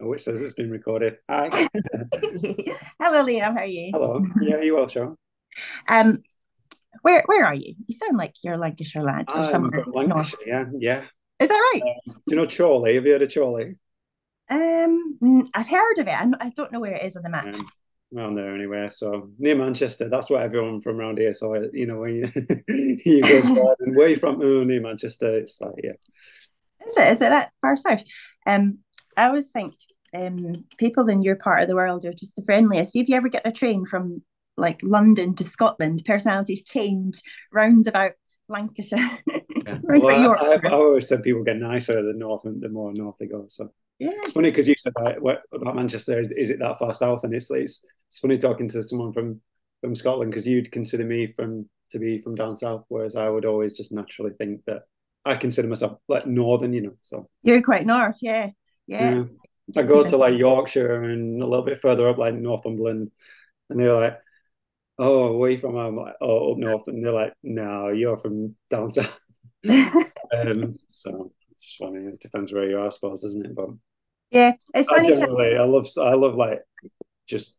which says it's been recorded. Hi. Hello, Liam. How are you? Hello. Yeah, you well, Sean? Um, where where are you? You sound like you're Lancashire lad or I'm somewhere from north. Lancashire. Yeah, yeah. Is that right? Um, do you know Chorley? Have you heard of Chorley? Um, I've heard of it. I'm, I don't know where it is on the map. Um, around there anyway. So near Manchester. That's what everyone from around here. So you know when you you go abroad and where you from? Oh, near Manchester. It's like yeah. Is it? Is it that far south? Um, I always think um people in your part of the world are just the friendliest. See if you ever get a train from like London to Scotland, personalities change round about Lancashire, Yeah. round about Well, I, I've, always said people get nicer the north and the more north they go. So Yeah, it's funny because you said that, what, about Manchester. Is, is it that far south? And it's it's it's funny talking to someone from from Scotland because you'd consider me from to be from down south, whereas I would always just naturally think that I consider myself like northern, you know. So you're quite north. Yeah, yeah. yeah, I go to like Yorkshire and a little bit further up, like Northumberland, and they're like, "Oh, where you from?" I'm like, "Oh, up north," and they're like, "No, you're from down south." Um, so it's funny. It depends where you are, I suppose, doesn't it? But Yeah, it's I funny. chat- generally, I love, I love like just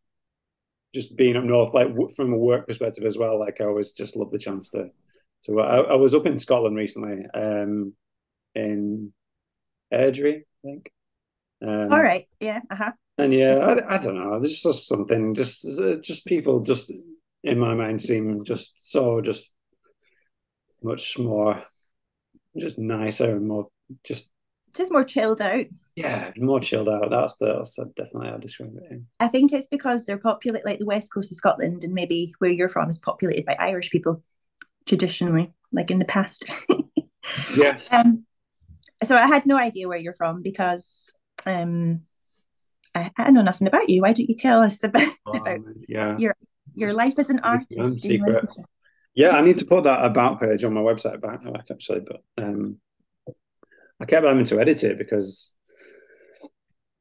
just being up north, like w- from a work perspective as well. Like I always just love the chance to to. I, I was up in Scotland recently, um, in Airdrie, I think. Um, All right. Yeah. Uh-huh. and yeah, I, I don't know. There's just something, just uh, just people, just in my mind, seem just so just much more, just nicer and more, just Just more chilled out. yeah, more chilled out. That's the that's definitely how I describe it. I think it's because they're populated like the west coast of Scotland and maybe where you're from is populated by Irish people traditionally, like in the past. Yes. um, so I had no idea where you're from because um, I, I know nothing about you. Why don't you tell us about, about Um, yeah. your your life as an artist? in secret. Lancashire? Yeah, I need to put that about page on my website back back actually, but um, I kept having to edit it because,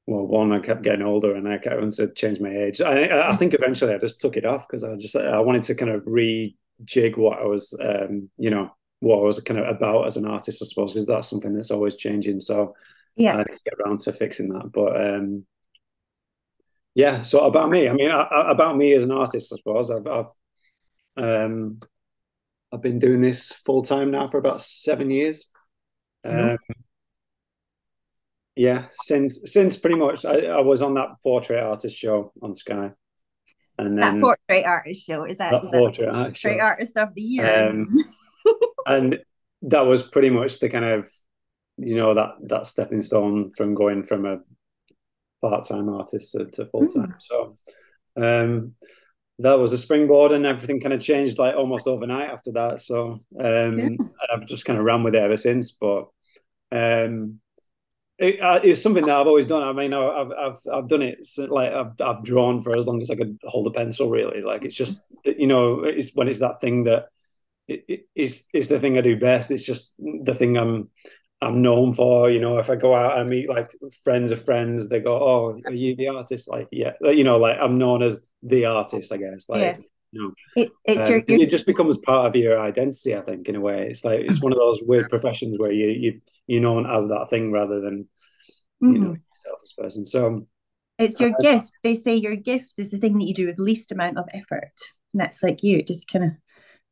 well, one, I kept getting older and I kept having to change my age. I, I think eventually I just took it off because I just I wanted to kind of rejig what I was, um, you know, what I was kind of about as an artist, I suppose, because that's something that's always changing. So Yeah. I need to get around to fixing that. But um, yeah, so about me, I mean, I, I- about me as an artist, I suppose, I've, I've um, I've been doing this full time now for about seven years. Mhm. Um, yeah, since since pretty much I, I was on that portrait artist show on Sky, and That then portrait artist show is that, that is that portrait art portrait show, artist of the year? Um, and that was pretty much the kind of you know that that stepping stone from going from a part time artist to, to full time. So um, that was a springboard, and everything kind of changed like almost overnight after that. So um, and I've just kind of ran with it ever since. But um, it, uh, it's something that I've always done. I mean, I've I've I've done it like I've I've drawn for as long as I could hold a pencil. Really, like it's just you know, it's when it's that thing that it, it, it's it's the thing I do best. It's just the thing I'm I'm known for. You know, if I go out and meet like friends of friends, they go, "Oh, are you the artist?" Like, yeah, you know, like I'm known as the artist. I guess, like. Yeah. You know, It, it's um, your, your it just becomes part of your identity. I think, in a way, it's like it's one of those weird professions where you you you're known as that thing rather than you know Mhm. yourself as a person. So It's your Uh, gift. They say your gift is the thing that you do with least amount of effort. And that's like you, just kind of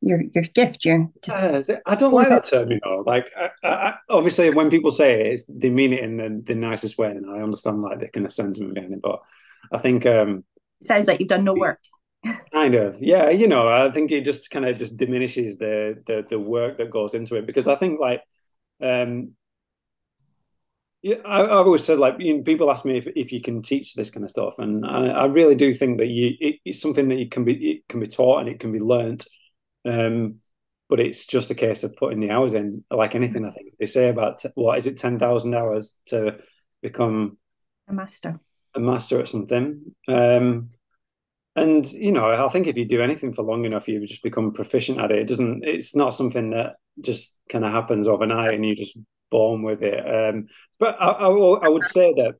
your your gift. You're just Uh, I don't like that term, you know. Like, I, I, obviously, when people say it, it's, they mean it in the, the nicest way, and I understand like the kind of sentiment behind it. But I think, um, sounds like you've done no work. kind of, yeah, you know, I think it just kind of just diminishes the the the work that goes into it because I think like, um, yeah, I, I've always said like, you know, people ask me if if you can teach this kind of stuff, and I, I really do think that you it, it's something that you can be it can be taught and it can be learnt. Um, but it's just a case of putting the hours in, like anything. I think they say about what is it, ten thousand hours to become A master. a master at something. Um, and you know, I think if you do anything for long enough, you just become proficient at it. It doesn't. It's not something that just kind of happens overnight, and you're just born with it. Um, but I, I, I would say that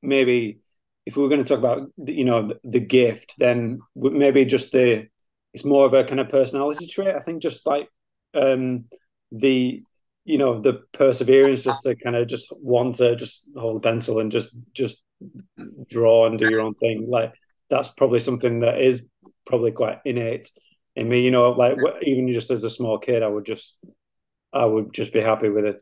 maybe if we were going to talk about you know the, the gift, then maybe just the it's more of a kind of personality trait. I think just like um, the you know the perseverance, just to kind of just want to just hold a pencil and just just draw and do your own thing. Like that's probably something that is probably quite innate in me. You know, like even just as a small kid, I would just I would just be happy with a,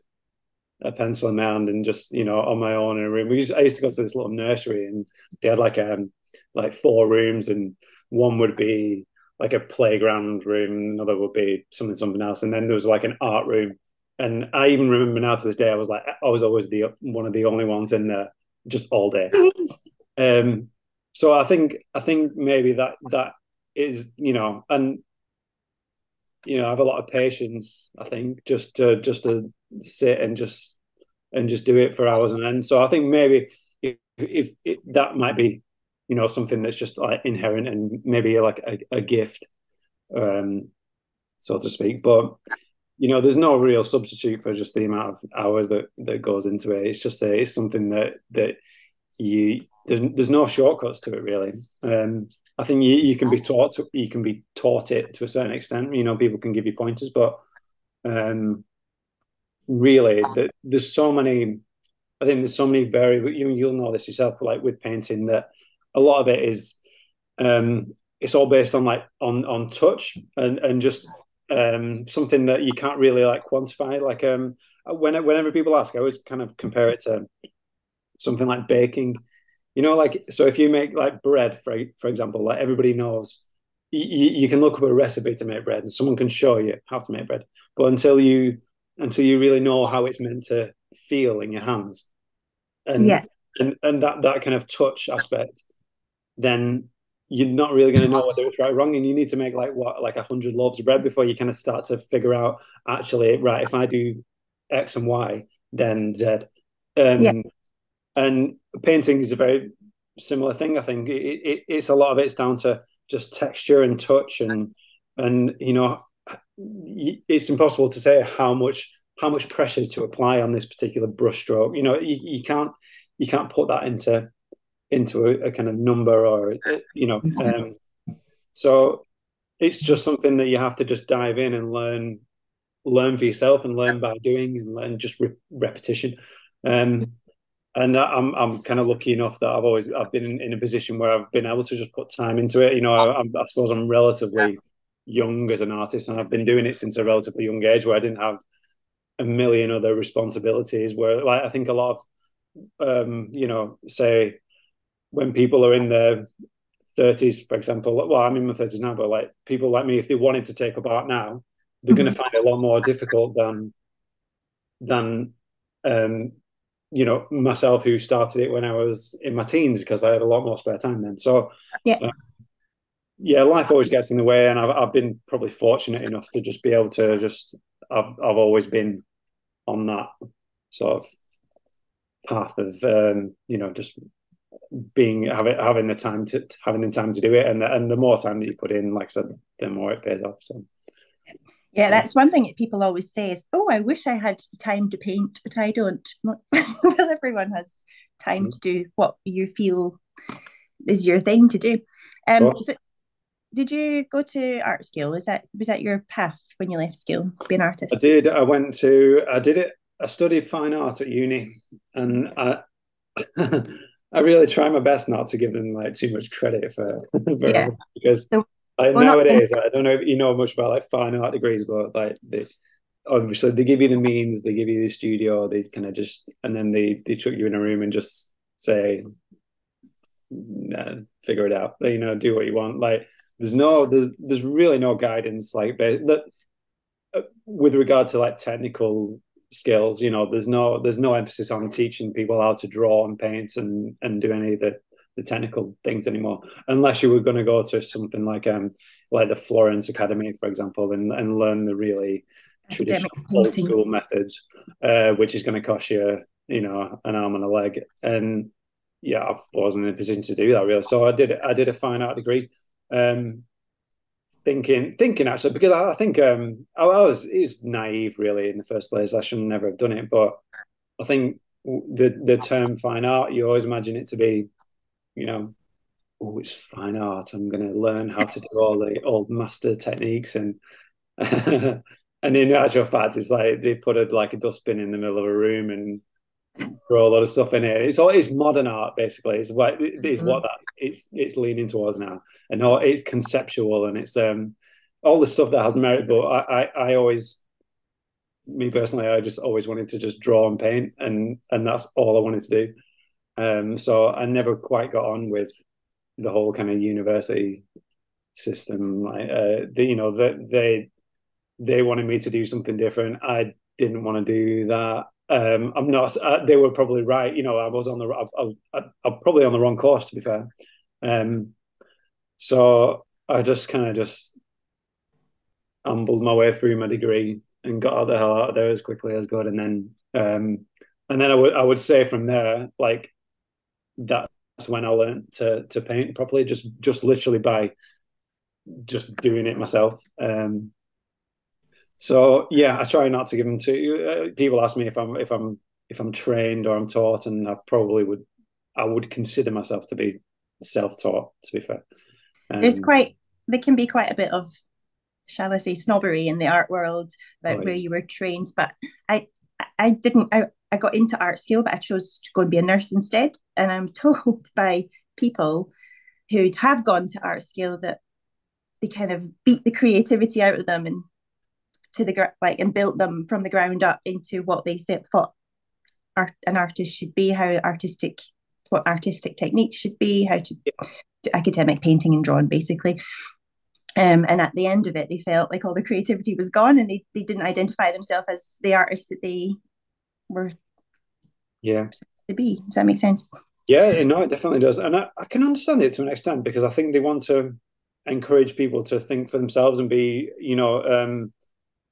a pencil in my hand and just you know on my own in a room. We used, I used to go to this little nursery and they had like um like four rooms and one would be like a playground room, another would be something something else, and then there was like an art room. And I even remember now to this day, I was like, I was always the one of the only ones in there just all day. um, so I think I think maybe that that is you know, and you know, I have a lot of patience. I think just to just to sit and just and just do it for hours and end. So I think maybe if, if, if that might be you know something that's just like inherent and maybe like a, a gift, um, so to speak. But you know, there's no real substitute for just the amount of hours that that goes into it. It's just a, it's something that that you there's, there's no shortcuts to it really. Um, I think you, you can be taught you can be taught it to a certain extent. You know, people can give you pointers, but um, really, the, there's so many. I think there's so many variables. You, you'll know this yourself, like with painting, that a lot of it is um, it's all based on like on on touch and and just um, something that you can't really like quantify. Like um, when, whenever people ask, I always kind of compare it to something like baking. You know, like so if you make like bread, for for example, like everybody knows, you, you can look up a recipe to make bread, and someone can show you how to make bread. But until you until you really know how it's meant to feel in your hands, and yeah. and and that that kind of touch aspect, then you're not really going to know whether it's right or wrong, and you need to make like what like a hundred loaves of bread before you kind of start to figure out actually right if I do X and Y, then Z. Um, yeah and painting is a very similar thing. I think it, it, it's a lot of it's down to just texture and touch, and and you know, it's impossible to say how much how much pressure to apply on this particular brushstroke. You know, you, you can't you can't put that into into a, a kind of number or you know. Um, so it's just something that you have to just dive in and learn learn for yourself and learn by doing and learn just re- repetition. Um, and I'm I'm kind of lucky enough that I've always I've been in, in, a position where I've been able to just put time into it. You know, I, I, suppose I'm relatively young as an artist, and I've been doing it since a relatively young age, where I didn't have a million other responsibilities. Where like I think a lot of um, you know, say when people are in their 30s, for example. Well, I'm in my 30s now, but like people like me, if they wanted to take up art now, they're mm-hmm. going to find it a lot more difficult than than um, you know myself who started it when I was in my teens because I had a lot more spare time then. So yeah, uh, yeah, life always gets in the way, and I've I've been probably fortunate enough to just be able to just I've I've always been on that sort of path of um, you know just being having having the time to having the time to do it, and the, and the more time that you put in, like I said, the more it pays off. So. Yeah, that's one thing that people always say is, "Oh, I wish I had the time to paint, but I don't." well, everyone has time mm. to do what you feel is your thing to do. Um, so did you go to art school? Was that was that your path when you left school to be an artist? I did. I went to. I did it. I studied fine art at uni, and I. I really try my best not to give them like too much credit for, for yeah. because so like nowadays. I don't know if you know much about like fine art degrees, but like they obviously they give you the means, they give you the studio, they kind of just and then they they chuck you in a room and just say, nah, figure it out. You know, do what you want. Like there's no there's there's really no guidance like that uh, with regard to like technical skills you know there's no there's no emphasis on teaching people how to draw and paint and and do any of the the technical things anymore, unless you were going to go to something like um like the Florence Academy, for example, and, and learn the really traditional old school methods, uh, which is going to cost you you know an arm and a leg. And yeah, I wasn't in a position to do that really. So I did I did a fine art degree. Um, thinking thinking actually because I, I think um I, I was it was naive really in the first place. I should never have done it, but I think the the term fine art you always imagine it to be you know, oh, it's fine art. I'm going to learn how to do all the old master techniques and. and in actual fact, it's like they put a like a dustbin in the middle of a room and draw a lot of stuff in it. It's all it's modern art basically. It's what it's what that it's it's leaning towards now, and all it's conceptual and it's um all the stuff that has merit. But I I, I always me personally, I just always wanted to just draw and paint, and and that's all I wanted to do. Um, so I never quite got on with the whole kind of university system. Like, uh, the, you know, that they they wanted me to do something different. I didn't want to do that. Um, I'm not. Uh, they were probably right. You know, I was on the. I, I, I'm probably on the wrong course, to be fair. Um, so I just kind of just ambled my way through my degree and got out the hell out of there as quickly as good. And then, um, and then I would I would say from there, like that's when I learned to to paint properly, just just literally by just doing it myself. Um, so yeah, I try not to give them to uh, people. Ask me if I'm if I'm if I'm trained or I'm taught, and I probably would I would consider myself to be self-taught. To be fair, um, there's quite there can be quite a bit of shall I say snobbery in the art world about right. where you were trained, but I I didn't I, I got into art school, but I chose to go and be a nurse instead. And I'm told by people who have gone to art school that they kind of beat the creativity out of them and to the like and built them from the ground up into what they th- thought art, an artist should be, how artistic what artistic techniques should be, how to do academic painting and drawing, basically. Um, and at the end of it, they felt like all the creativity was gone, and they, they didn't identify themselves as the artist that they were. Yeah. To be, does that make sense? Yeah, no, it definitely does, and I, I can understand it to an extent because I think they want to encourage people to think for themselves and be, you know, um,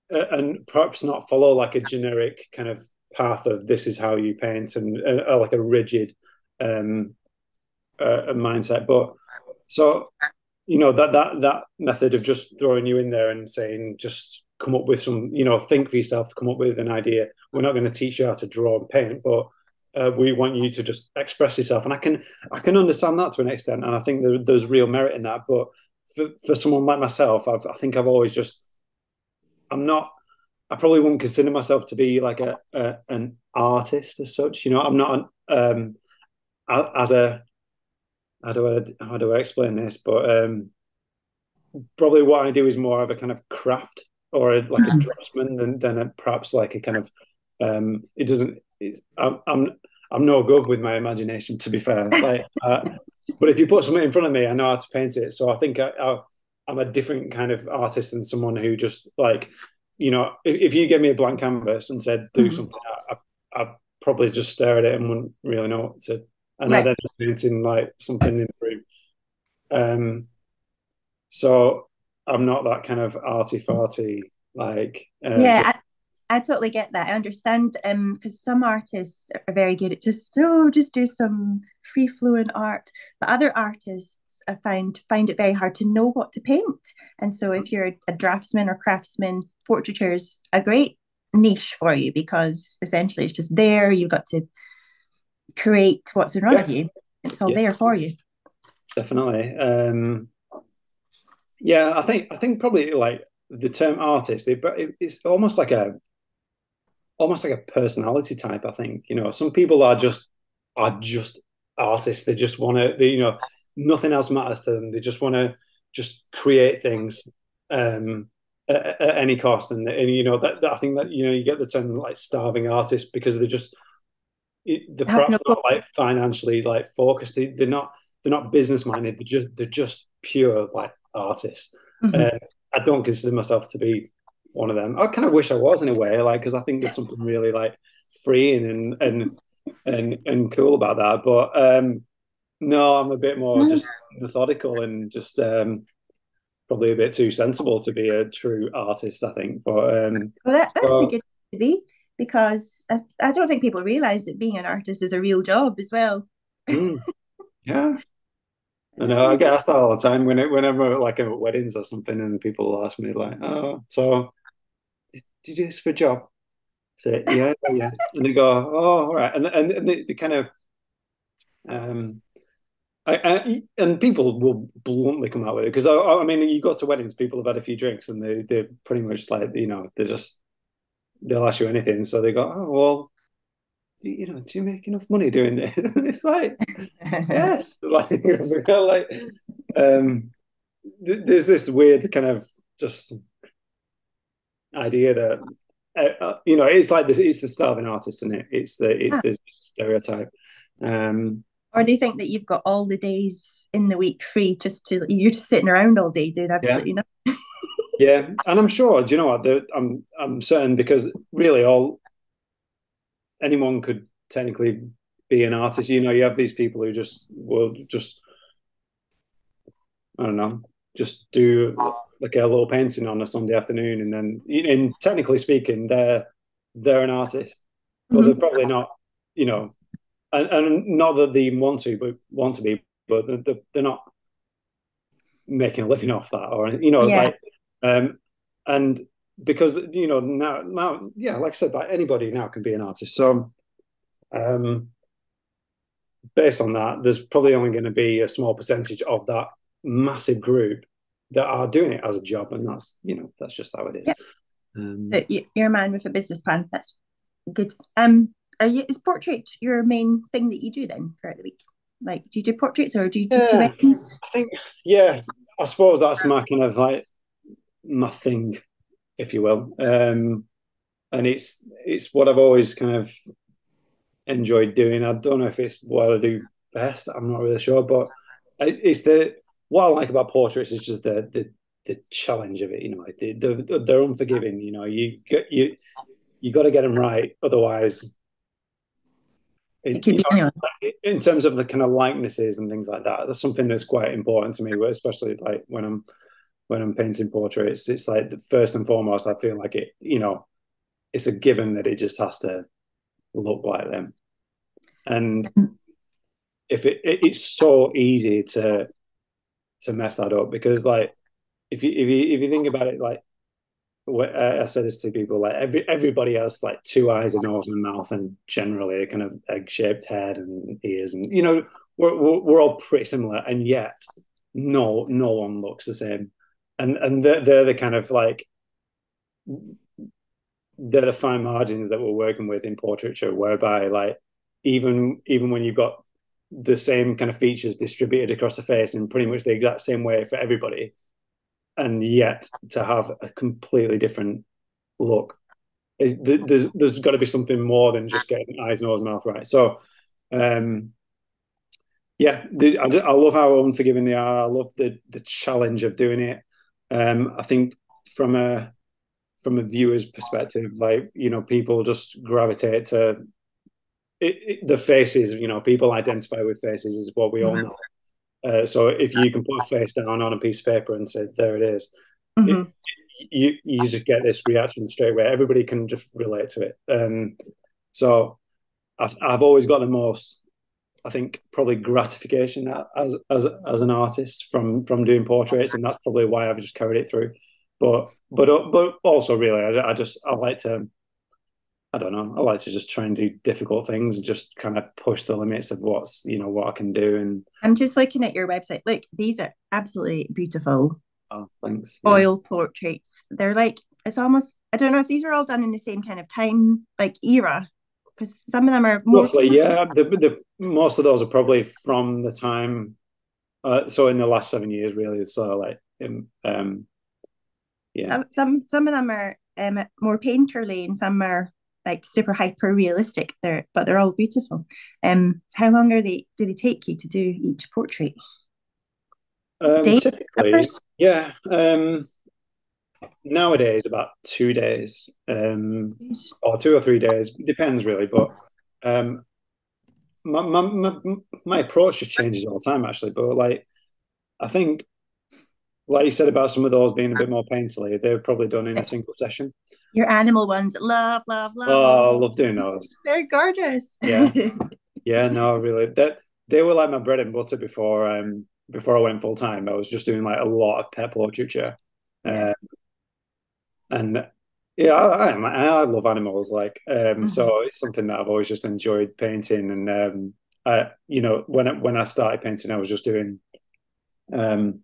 and perhaps not follow like a generic kind of path of this is how you paint and uh, like a rigid um, uh, mindset. But so you know that that that method of just throwing you in there and saying just come up with some, you know, think for yourself, come up with an idea. We're not going to teach you how to draw and paint, but uh, we want you to just express yourself. And I can I can understand that to an extent, and I think there, there's real merit in that. But for, for someone like myself, I've, I think I've always just I'm not. I probably wouldn't consider myself to be like a, a an artist as such. You know, I'm not an, um, as a how do I how do I explain this? But um, probably what I do is more of a kind of craft or a, like a mm-hmm. draftsman than than a, perhaps like a kind of um, it doesn't. I'm, I'm I'm no good with my imagination to be fair. Like, uh, but if you put something in front of me, I know how to paint it. So I think I, I I'm a different kind of artist than someone who just like, you know, if, if you gave me a blank canvas and said do mm-hmm. something, I, I, probably just stare at it and wouldn't really know what to. And right. I'd end up painting like something in the room. Um, so I'm not that kind of arty farty like. Uh, yeah, just, I totally get that. I understand um because some artists are very good at just oh just do some free flowing art, but other artists I find find it very hard to know what to paint. And so if you're a draftsman or craftsman, portraiture is a great niche for you because essentially it's just there. You've got to create what's in front yeah. of you. It's all yeah. there for you. Definitely. Um, yeah, I think I think probably like the term artist, it, it's almost like a almost like a personality type. I think you know some people are just are just artists. They just want to. They you know nothing else matters to them. They just want to just create things um, at, at, any cost. And, and you know that, that, I think that you know you get the term like starving artists because they're just they're perhaps no not like financially like focused. They, they're not they're not business minded. They're just they're just pure like artists. Mm-hmm. Uh, I don't consider myself to be one of them. I kind of wish I was in a way, like because I think there's something really like freeing and and and and cool about that. But um no, I'm a bit more just methodical and just um probably a bit too sensible to be a true artist, I think. But um well, that, that's a good to be because I, I, don't think people realize that being an artist is a real job as well. mm, yeah. I know I get asked that all the time when it, whenever like at weddings or something, and people ask me like, "Oh, so did, did you do this for a job?" say, "Yeah, yeah," and they go, "Oh, all right," and and, and they, they kind of, um, I, I, and people will bluntly come out with it because I, I mean, you go to weddings, people have had a few drinks, and they they're pretty much like you know they're just they'll ask you anything, so they go, "Oh, well." you know, do you make enough money doing this? it's like, yes, like, like um, th- there's this weird kind of just idea that uh, uh, you know it's like this it's the starving artist isn't it it's the it's ah. this stereotype um or do you think that you've got all the days in the week free just to you're just sitting around all day doing absolutely yeah. nothing yeah and i'm sure do you know what i'm i'm certain because really all anyone could technically be an artist you know you have these people who just will just i don't know just do like a little painting on a Sunday afternoon, and then, in technically speaking, they're they're an artist, but mm-hmm. they're probably not, you know, and, and, not that they want to, but want to be, but they're, they're not making a living off that, or you know, yeah. like, um, and because you know now, now, yeah, like I said, like anybody now can be an artist. So, um, based on that, there's probably only going to be a small percentage of that massive group that are doing it as a job, and that's you know that's just how it is. Yeah. Um, so you're a man with a business plan. That's good. Um, are you is portrait your main thing that you do then throughout the week? Like, do you do portraits or do you just yeah, do weddings? I think yeah. I suppose that's my kind of like my thing, if you will. Um, and it's it's what I've always kind of enjoyed doing. I don't know if it's what I do best. I'm not really sure, but it's the what I like about portraits is just the the, the challenge of it. You know, the, the, they're unforgiving. You know, you get you you got to get them right, otherwise. It, you know, in terms of the kind of likenesses and things like that, that's something that's quite important to me, especially like when I'm when I'm painting portraits. It's like first and foremost, I feel like it. You know, it's a given that it just has to look like them, and mm. if it, it it's so easy to to mess that up because like if you if you if you think about it like I said this to people like every everybody has like two eyes, a nose, and mouth, and generally a kind of egg shaped head and ears, and you know we're, we're, we're all pretty similar, and yet no no one looks the same, and and they're, they're the kind of like they're the fine margins that we're working with in portraiture, whereby like even even when you've got the same kind of features distributed across the face in pretty much the exact same way for everybody, and yet to have a completely different look. There's there's got to be something more than just getting eyes, nose, mouth right. So, um, yeah, I, I love how unforgiving they are. I love the the challenge of doing it. Um, I think from a from a viewer's perspective, like you know, people just gravitate to it, it, the faces, you know, people identify with faces is what we all mm-hmm. know. Uh, so if you can put a face down on a piece of paper and say, "There it is," mm-hmm. it, you you just get this reaction straight away. Everybody can just relate to it. Um, so I've I've always got the most, I think, probably gratification as as as an artist from from doing portraits, and that's probably why I've just carried it through. But but but also really, I, I just I like to I don't know. I like to just try and do difficult things and just kind of push the limits of what's you know what I can do. And I'm just looking at your website. Look, these are absolutely beautiful. Oh, thanks. Oil yeah. portraits. They're like it's almost. I don't know if these were all done in the same kind of time, like era, because some of them are roughly. Yeah, the, the most of those are probably from the time. Uh, so in the last seven years, really. So like, um, yeah. Some some some of them are um more painterly, and some are like super hyper realistic. They're but they're all beautiful. Um, how long are they? Do they take you to do each portrait? Um, typically, yeah. Um, nowadays, about two days, um, or two or three days depends really. But um, my, my my my approach just changes all the time, actually. But like, I think like you said about some of those being a bit more painterly, they're probably done in a single session. Your animal ones, love, love, love. Oh, I love doing those. They're gorgeous. Yeah, yeah, no, really. That they were like my bread and butter before. Um, before I went full time, I was just doing like a lot of pet portraiture, um, and yeah, I, I, I, love animals. Like, um, mm-hmm. so it's something that I've always just enjoyed painting. And um, I, you know, when I, when I started painting, I was just doing um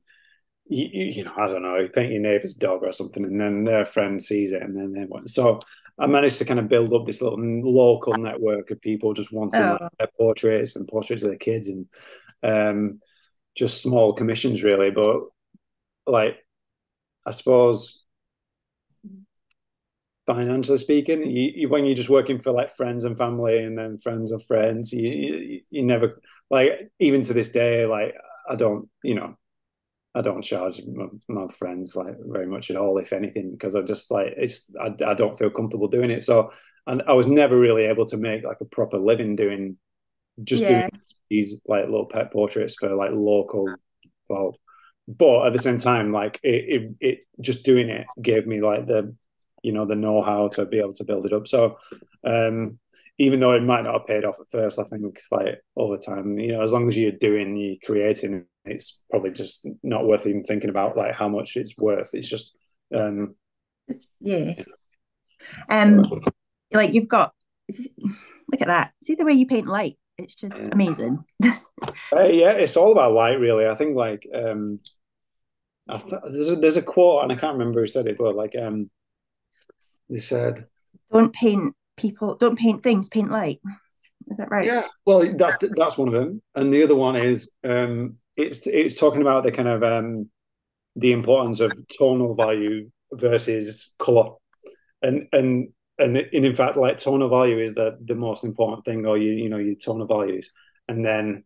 you, you know, I don't know, you paint your neighbor's dog or something, and then their friend sees it, and then they want. So I managed to kind of build up this little local network of people just wanting oh. like, their portraits and portraits of their kids and um, just small commissions really. But like, I suppose financially speaking, you, you, when you're just working for like friends and family and then friends of friends, you, you, you never like even to this day, like I don't, you know, I don't charge my, my, friends like very much at all, if anything, because I just like it's I, I don't feel comfortable doing it. So and I was never really able to make like a proper living doing just yeah. doing these like little pet portraits for like local folk. But at the same time, like it, it, it just doing it gave me like the you know the know-how to be able to build it up. So um even though it might not have paid off at first, I think like all the time, you know, as long as you're doing, you're creating, it's probably just not worth even thinking about like how much it's worth. It's just, um, it's, yeah. Um, like you've got, look at that. See the way you paint light. It's just amazing. uh, yeah, it's all about light, really. I think like um, I th- there's a, there's a quote, and I can't remember who said it, but like um, they said, "Don't paint people don't paint things, paint light. Is that right? Yeah. Well, that's that's one of them, and the other one is um, it's it's talking about the kind of um, the importance of tonal value versus color, and and and in fact, like tonal value is the the most important thing, or you you know your tonal values, and then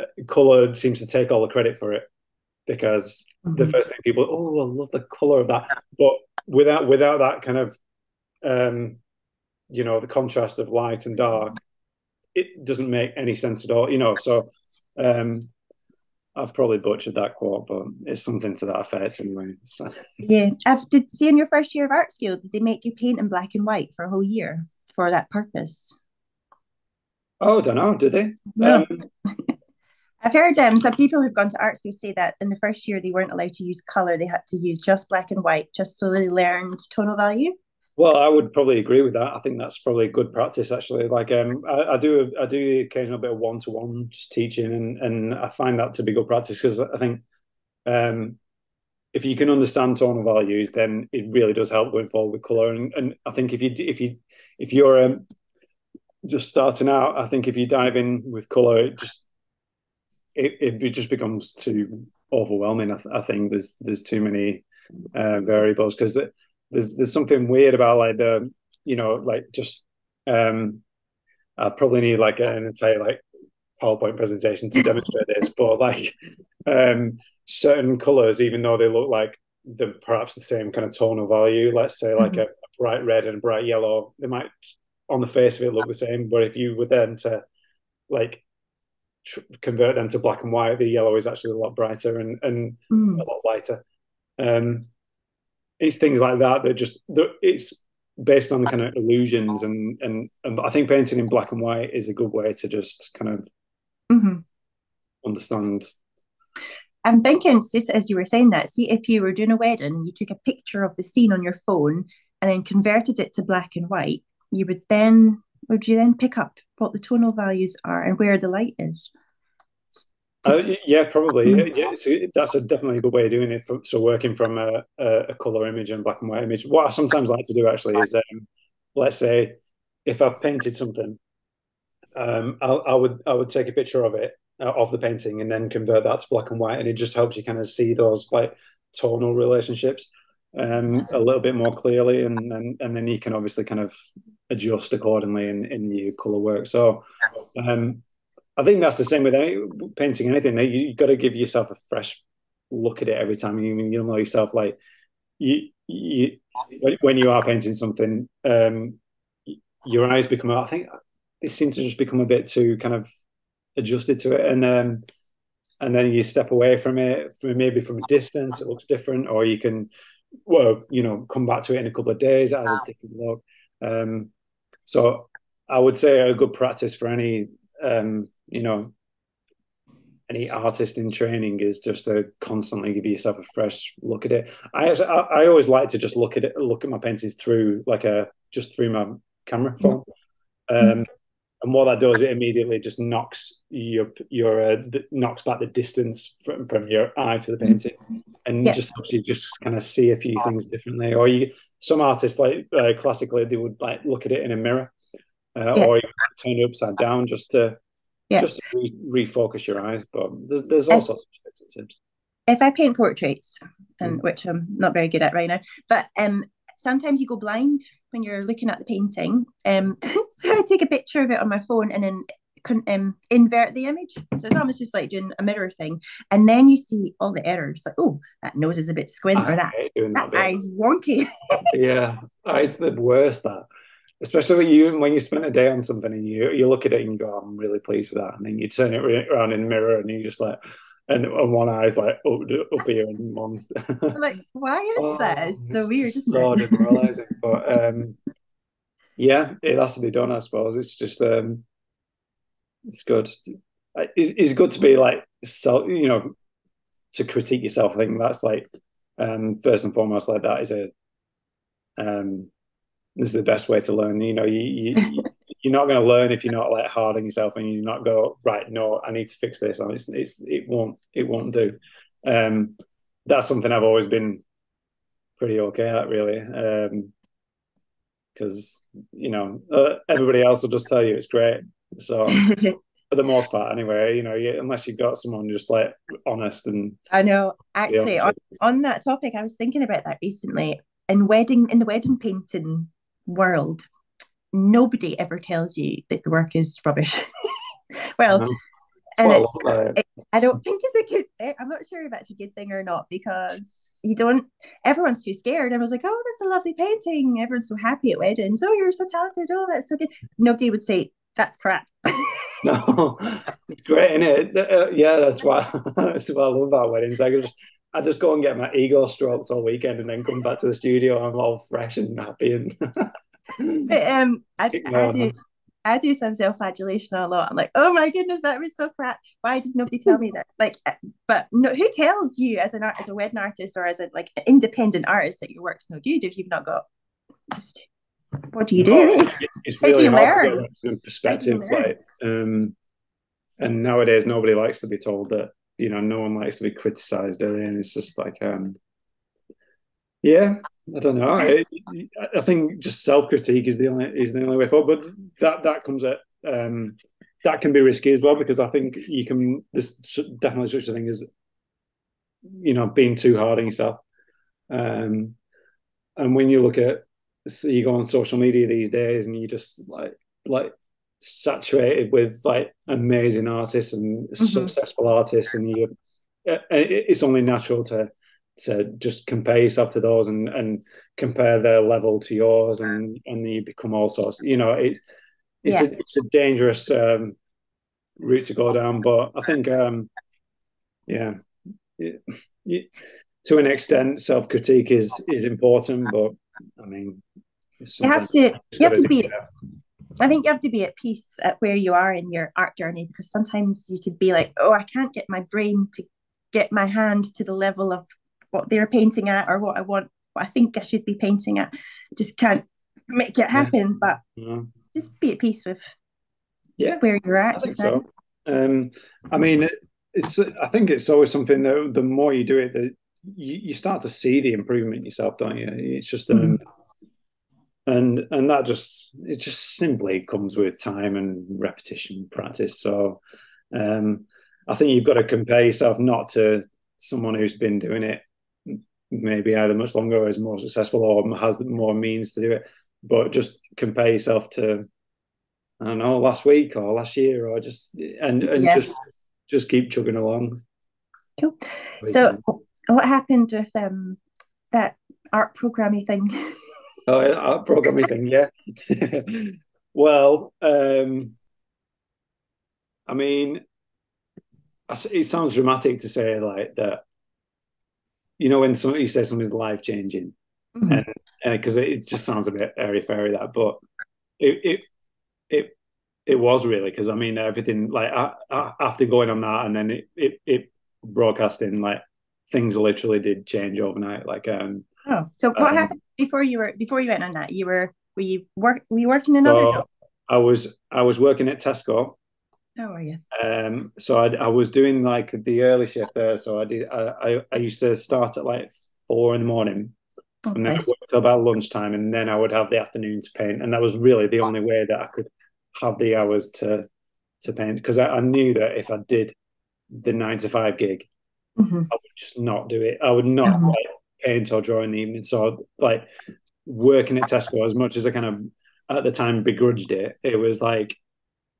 uh, color seems to take all the credit for it because mm-hmm. the first thing people oh I love the color of that, but without without that kind of um, you know the contrast of light and dark it doesn't make any sense at all you know so um I've probably butchered that quote, but it's something to that effect anyway. So. Yeah. I've, did see in your first year of art school, did they make you paint in black and white for a whole year for that purpose? Oh, I don't know. Did they? No. Um, I've heard um, some people who've gone to art school say that in the first year they weren't allowed to use color; they had to use just black and white, just so they learned tonal value. Well, I would probably agree with that. I think that's probably good practice, actually. Like, um, I, I do, I do the occasional bit of one to one just teaching, and and I find that to be good practice because I think, um, if you can understand tonal values, then it really does help going forward with color. And and I think if you if you if you're um, just starting out, I think if you dive in with color, it just it, it just becomes too overwhelming. I, I think there's there's too many uh, variables because there's there's something weird about like the you know like just um I probably need like an entire like PowerPoint presentation to demonstrate this, but like um certain colors, even though they look like the perhaps the same kind of tonal value, let's say like mm-hmm. a, a, bright red and a bright yellow, they might on the face of it look the same, but if you were then to like tr- convert them to black and white, the yellow is actually a lot brighter and and mm. a lot lighter. Um, it's things like that that just it's based on kind of illusions and, and and I think painting in black and white is a good way to just kind of mm-hmm. understand. I'm thinking, just as you were saying that, see if you were doing a wedding and you took a picture of the scene on your phone and then converted it to black and white, you would then would you then pick up what the tonal values are and where the light is? Uh, yeah, probably. Yeah, so that's a definitely a good way of doing it. so working from a, a, color image and black and white image. What I sometimes like to do actually is, um, let's say, if I've painted something, um, I, I, would I would take a picture of it uh, of the painting and then convert that to black and white, and it just helps you kind of see those like tonal relationships um, a little bit more clearly, and then and then you can obviously kind of adjust accordingly in in your color work. So. Um, I think that's the same with any, painting anything. You, have got to give yourself a fresh look at it every time. You you know yourself like you you when you are painting something, um, your eyes become. I think they seem to just become a bit too kind of adjusted to it, and um, and then you step away from it, maybe from a distance, it looks different, or you can, well, you know, come back to it in a couple of days, has a different look. Um, so I would say a good practice for any um, you know any artist in training is just to constantly give yourself a fresh look at it. I I always like to just look at it, look at my paintings through like a just through my camera phone. Um, and what that does, it immediately just knocks your your uh, knocks back the distance from, from your eye to the painting, and just helps you just kind of see a few things differently. Or you, some artists like uh, classically, they would like look at it in a mirror, uh, yeah. or you turn it upside down just to yeah. just re- refocus your eyes. But there's there's all sorts of tips. If I paint portraits, and mm. which I'm not very good at right now, but um, sometimes you go blind when you're looking at the painting. Um, so I take a picture of it on my phone and then um, invert the image. So it's almost just like doing a mirror thing. And then you see all the errors like, oh, that nose is a bit squint or that, that, that eye's wonky. yeah, it's the worst that. Especially when you when you spend a day on something and you you look at it and you go, I'm really pleased with that, and then you turn it around in the mirror and you just like, and, and one eye's like up, up here and one's like why is oh, that? It's so weird isn't so demoralizing. But um yeah it has to be done i suppose. It's just um it's good. It's, it's good to be like self you know to critique yourself. I think that's like um first and foremost like that is a um this is the best way to learn you know you, you you're not going to learn if you're not like hard on yourself and you're not go right. No, I need to fix this. And it's, it's it won't it won't do. Um, that's something I've always been pretty okay at, really. Because um, you know uh, everybody else will just tell you it's great. So for the most part, anyway, you know, you, unless you've got someone just like honest and I know. Actually, on, on that topic, I was thinking about that recently. In wedding in the wedding painting world, nobody ever tells you that your work is rubbish. well, and it's, it, I don't think it's a good. I'm not sure if that's a good thing or not because you don't. Everyone's too scared. I was like, "Oh, that's a lovely painting." Everyone's so happy at weddings. Oh, you're so talented. Oh, that's so good. Nobody would say that's crap. no, it's great, isn't it? Uh, yeah, that's why. that's what I love about weddings. I just, I just go and get my ego stroked all weekend, and then come back to the studio. and I'm all fresh and happy and but um, I, I do. I do some self-flagellation a lot. I'm like, oh my goodness, that was so crap. Why did nobody tell me that? Like, uh, but no, who tells you as an art, as a wedding artist or as a like independent artist that your work's no good if you've not got just what do you do? It's, really hard to get perspective. Like, um, and nowadays nobody likes to be told that. You know, no one likes to be criticized, and it's just like, um, yeah, I don't know. I, I think just self critique is the only is the only way forward. But that that comes at um, that can be risky as well because I think you can. There's definitely such a thing as you know being too hard on yourself. Um, and when you look at, so you go on social media these days, and you just like like saturated with like amazing artists and mm-hmm. successful artists, and you, it's only natural to to just compare yourself to those and and compare their level to yours and and you become all sorts you know it it's yeah. a it's a dangerous um, route to go down but i think um yeah it, it, to an extent self-critique is is important but i mean you have to you have to be I think you have to be at peace at where you are in your art journey because sometimes you could be like, oh, I can't get my brain to get my hand to the level of what they're painting at or what I want, what I think I should be painting at. Just can't make it happen. But yeah. just be at peace with yeah where you're at. I think so. Um, I mean, it's. I think it's always something that the more you do it, that you, you start to see the improvement yourself, don't you? It's just. Um, mm-hmm. And and that just it just simply comes with time and repetition, practice. So, um, I think you've got to compare yourself not to someone who's been doing it maybe either much longer or is more successful or has more means to do it. But just compare yourself to I don't know last week or last year or just and and yeah. just just keep chugging along. Cool. So what happened with um that art programming thing? oh, art programming thing, yeah. well, um I mean, it sounds dramatic to say like that you know when somebody says something's life changing, mm-hmm. and because it, it, just sounds a bit airy fairy that, but it it it it was really because I mean everything like I, I, after going on that and then it it, it broadcasting like things literally did change overnight. Like um oh, so what um, happened before you were before you went on that? You were were you work were you working another so, job? I was I was working at Tesco. How are you? Um, so I, I was doing like the early shift there. So I did. I, I, I used to start at like four in the morning, Oh, and then I worked till about lunchtime, and then I would have the afternoon to paint, and that was really the only way that I could have the hours to to paint because I, I knew that if I did the nine to five gig, Mhm. I would just not do it. I would not Mhm. like or draw in the evening. So like working at Tesco, as much as I kind of at the time begrudged it, it was like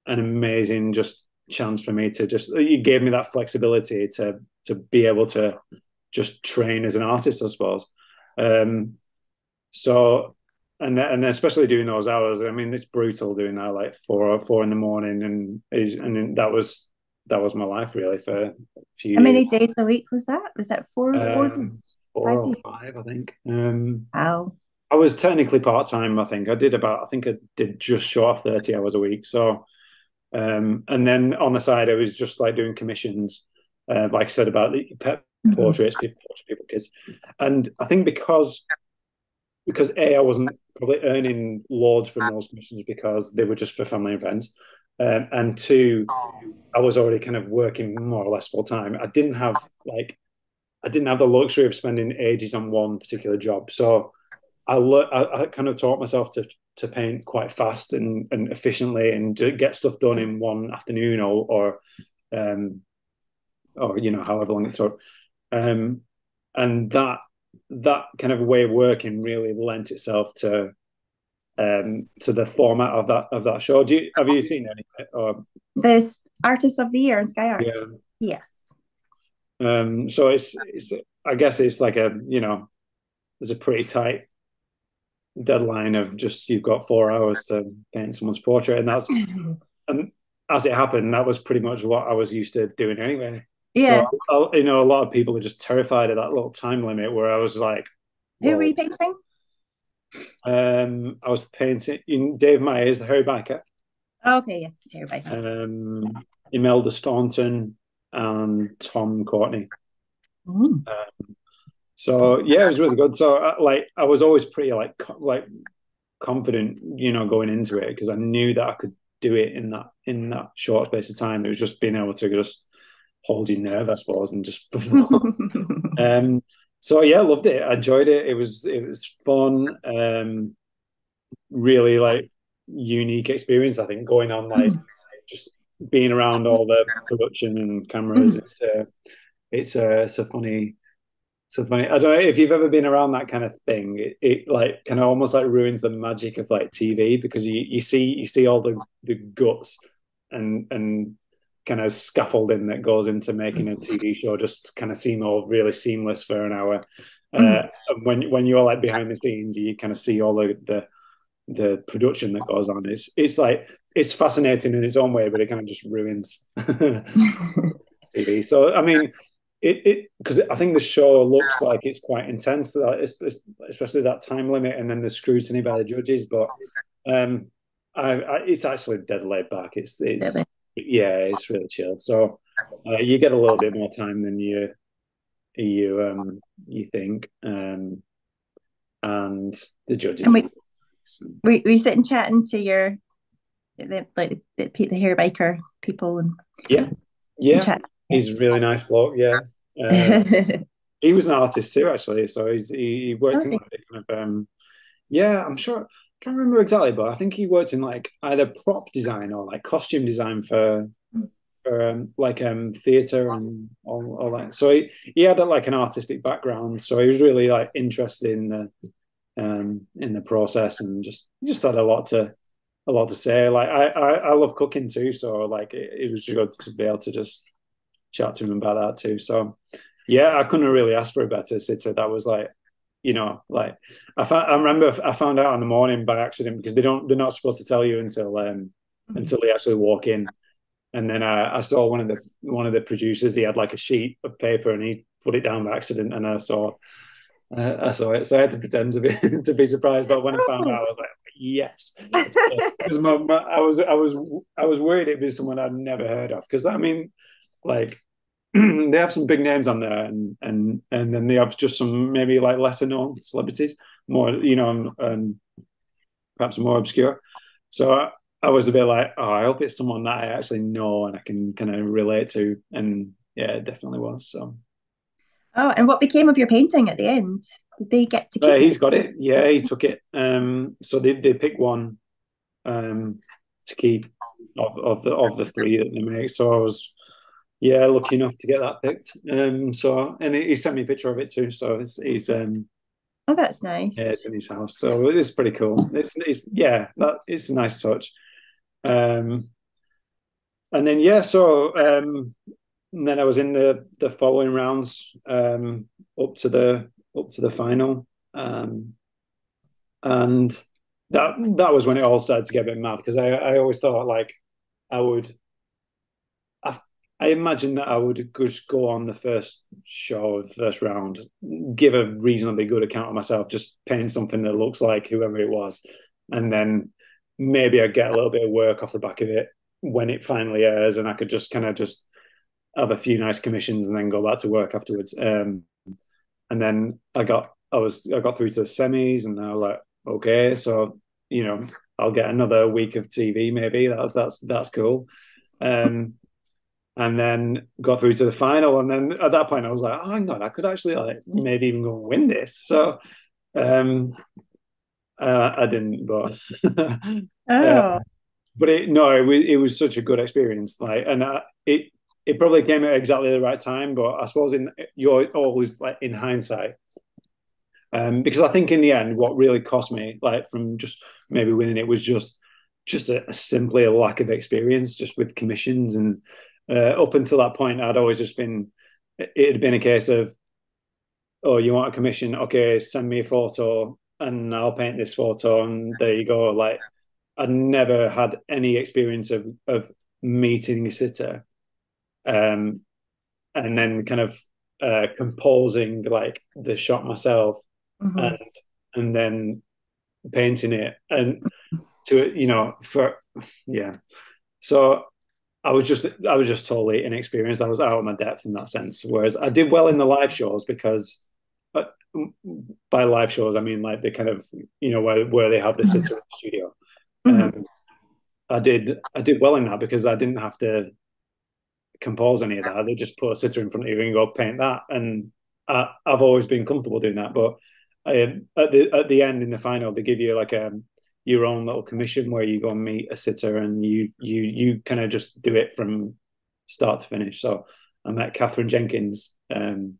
an amazing just chance for me to just you gave me that flexibility to to be able to just train as an artist, I suppose. Um, so and then, and especially doing those hours. I mean, it's brutal doing that like four four in the morning, and and that was that was my life really for a few. How many days a week was that? Was that four four Um, days? Four Five or five, I think. Um, Wow. I was technically part time. I think I did about. I think I did just short of thirty hours a week. So, um, and then on the side, I was just like doing commissions, uh, like I said about the pet Mhm. portraits, people, people, kids, and I think because because a I wasn't probably earning loads from those commissions because they were just for family and friends, um, and two, I was already kind of working more or less full time. I didn't have like I didn't have the luxury of spending ages on one particular job, so I, le- I, I kind of taught myself to to paint quite fast and, and efficiently and get stuff done in one afternoon or or um or you know however long it took. Um and that that kind of way of working really lent itself to um to the format of that of that show. Do you have you seen any or? This artist of the year in Sky Arts. yeah. Yes. Um so it's it's i guess it's like a you know there's a pretty tight deadline of just you've got four hours to paint someone's portrait and that's and as it happened that was pretty much what i was used to doing anyway Yeah. so you know a lot of people are just terrified of that little time limit where i was like Who well, were you painting? um i was painting dave myers the hairy biker Okay, yeah. Here, bye. um imelda staunton and tom courtenay Mm. So yeah, it was really good. So uh, like I was always pretty like co- like confident, you know, going into it because I knew that I could do it in that in that short space of time. It was just being able to just hold your nerve, I suppose, and just perform. um, so yeah, loved it. I enjoyed it. It was it was fun. Um, really like unique experience. I think going on like just being around all the production and cameras. It's uh, it's a it's a funny so funny. I don't know if you've ever been around that kind of thing. It, it like kind of almost like ruins the magic of like TV because you, you see you see all the, the guts and and kind of scaffolding that goes into making a TV show just kind of seem all really seamless for an hour. Uh, and when when you're like behind the scenes, you kind of see all the the the production that goes on. It's it's like it's fascinating in its own way, but it kind of just ruins TV. So I mean, it it because I think the show looks like it's quite intense, that especially that time limit and then the scrutiny by the judges. But um, I, I, it's actually dead laid back. It's it's Really? yeah, it's really chill. So uh, you get a little bit more time than you you um you think. Um, and the judges. And we- were, were you sitting chatting to your the, like the, the hairy biker people and yeah, yeah, he's a really nice bloke. Yeah. Uh, he was an artist too, actually. So he's he, he worked in like kind of um, yeah, I'm sure. I can't remember exactly, but I think he worked in like either prop design or like costume design for for um, like um theater and all, all that. So he he had like an artistic background, so he was really like interested in the um in the process and just just had a lot to a lot to say. Like I I, I love cooking too, so like it, it was good to be able to just chat to him about that too. So yeah, I couldn't really ask for a better sitter. That was like, you know, like I, found, I remember I found out in the morning by accident because they don't they're not supposed to tell you until um until they actually walk in. And then I, I saw one of the one of the producers. He had like a sheet of paper and he put it down by accident, and I saw uh, I saw it. So I had to pretend to be to be surprised. But when I found out, I was like, yes, because I was I was I was worried it'd be someone I'd never heard of. Because I mean, like they have some big names on there, and and and then they have just some maybe like lesser known celebrities, more you know, and, and perhaps more obscure. So I was a bit like, oh, I hope it's someone that I actually know and I can kind of relate to. And yeah, it definitely was. So. Oh, and what became of your painting at the end? Did they get to keep uh, He's got it. Yeah, he took it. Um, so they they pick one um, to keep of, of the of the three that they make. So I was yeah lucky enough to get that picked. Um, so and he sent me a picture of it too. So it's he's um, oh that's nice. Yeah, it's in his house. So it's pretty cool. It's it's yeah that it's a nice touch. Um, and then yeah, so um, then I was in the the following rounds um, up to the up to the final, um, and that that was when it all started to get a bit mad because I I always thought like I would. I, I imagine that I would just go on the first show, the first round, give a reasonably good account of myself, just paint something that looks like whoever it was, and then maybe I'd get a little bit of work off the back of it when it finally airs, and I could just kind of just have a few nice commissions and then go back to work afterwards. Um, and then I got I was I got through to the semis, and I was like, okay, so you know I'll get another week of TV maybe. That's that's that's cool. Um, and then got through to the final, and then at that point I was like, oh, hang on, I could actually like maybe even go and win this. So um, uh, I didn't, but oh. Uh, but it, no, it was it was such a good experience. Like, and uh, it it probably came at exactly the right time. But I suppose in you're always like in hindsight, um, because I think in the end, what really cost me, like from just maybe winning it, was just just a, a simply a lack of experience, just with commissions. And uh, up until that point, I'd always just been. It had been a case of, oh, you want a commission? Okay, send me a photo and I'll paint this photo and there you go. Like I'd never had any experience of of meeting a sitter, um, and then kind of uh, composing like the shot myself, mm-hmm. and and then painting it and to you know for yeah. So I was just I was just totally inexperienced. I was out of my depth in that sense. Whereas I did well in the live shows because by live shows, I mean like the kind of you know where where they have the the studio. Mm-hmm. Um, I did I did well in that because I didn't have to compose any of that. They just put a sitter in front of you and go paint that, and I, have always been comfortable doing that. But um, at the at the end in the final, they give you like a um, your own little commission where you go and meet a sitter and you you you kind of just do it from start to finish. So I met Katherine Jenkins, um,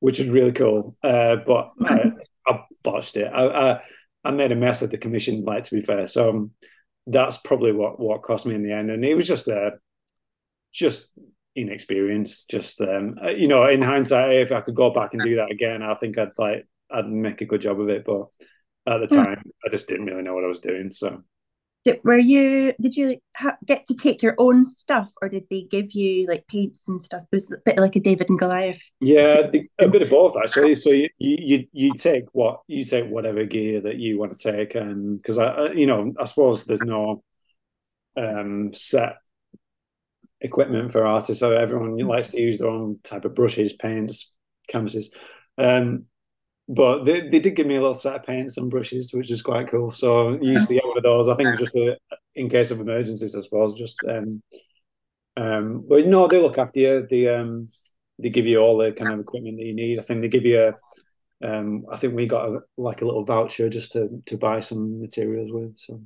which is really cool. Uh, but I, I, botched it. I, I, I made a mess of the commission. Like to be fair, so um, that's probably what what cost me in the end. And it was just a just inexperience. Just um, uh, you know, in hindsight, if I could go back and do that again, I think I'd like I'd make a good job of it. But at the time, I just didn't really know what I was doing. So did, were you did you ha- get to take your own stuff or did they give you like paints and stuff it was a bit like a david and goliath yeah the, a bit of both actually so you, you you take what you take whatever gear that you want to take and because i you know i suppose there's no um set equipment for artists so everyone likes to use their own type of brushes paints canvases um but they, they did give me a little set of paints and brushes, which is quite cool. So you used to get one of those. I think just a, in case of emergencies, I suppose. Just um, um, but no, they look after you. They um, they give you all the kind of equipment that you need. I think they give you. A, um, I think we got a, like a little voucher just to to buy some materials with. So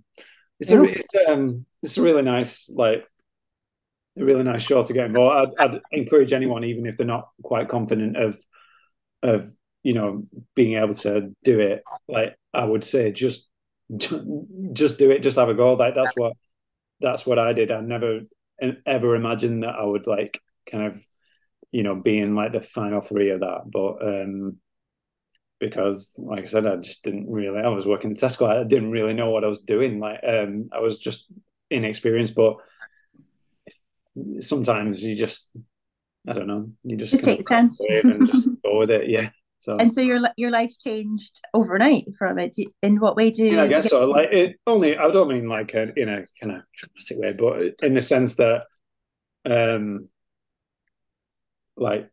it's a it's um it's a really nice like a really nice show to get involved. I'd, I'd encourage anyone, even if they're not quite confident of of you know being able to do it like i would say just just do it just have a go. Like that's what that's what i did. I never ever imagined that i would like kind of you know be in like the final three of that. But um because like i said i just didn't really i was working in tesco. I didn't really know what i was doing. Like um i was just inexperienced. But sometimes you just i don't know you just, just take a chance and just go with it yeah so and so your your life changed overnight from it. In what way do? Yeah, I guess so. Like it only. I don't mean like a, in a kind of dramatic way, but in the sense that, um, like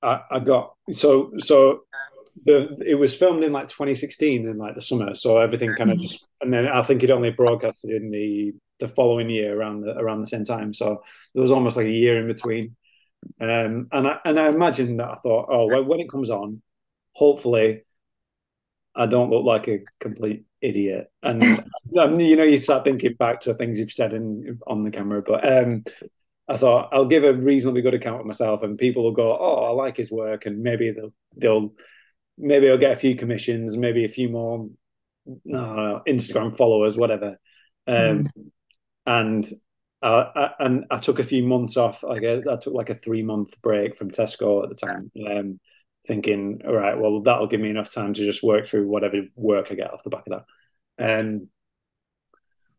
I, I got so so the it was filmed in like 2016 in like the summer, so everything kind of mm-hmm. just and then I think it only broadcasted in the the following year around the around the same time. So there was almost like a year in between. Um, and I and I imagine that I thought, oh, well, when it comes on, hopefully, I don't look like a complete idiot. And you know, you start thinking back to things you've said in on the camera. But um, I thought I'll give a reasonably good account of myself, and people will go, oh, I like his work, and maybe they'll they'll maybe I'll get a few commissions, maybe a few more no, Instagram followers, whatever. Um, mm. And uh, I, and I took a few months off. I guess I took like a three month break from Tesco at the time, um, thinking, all right, well, that'll give me enough time to just work through whatever work I get off the back of that, um,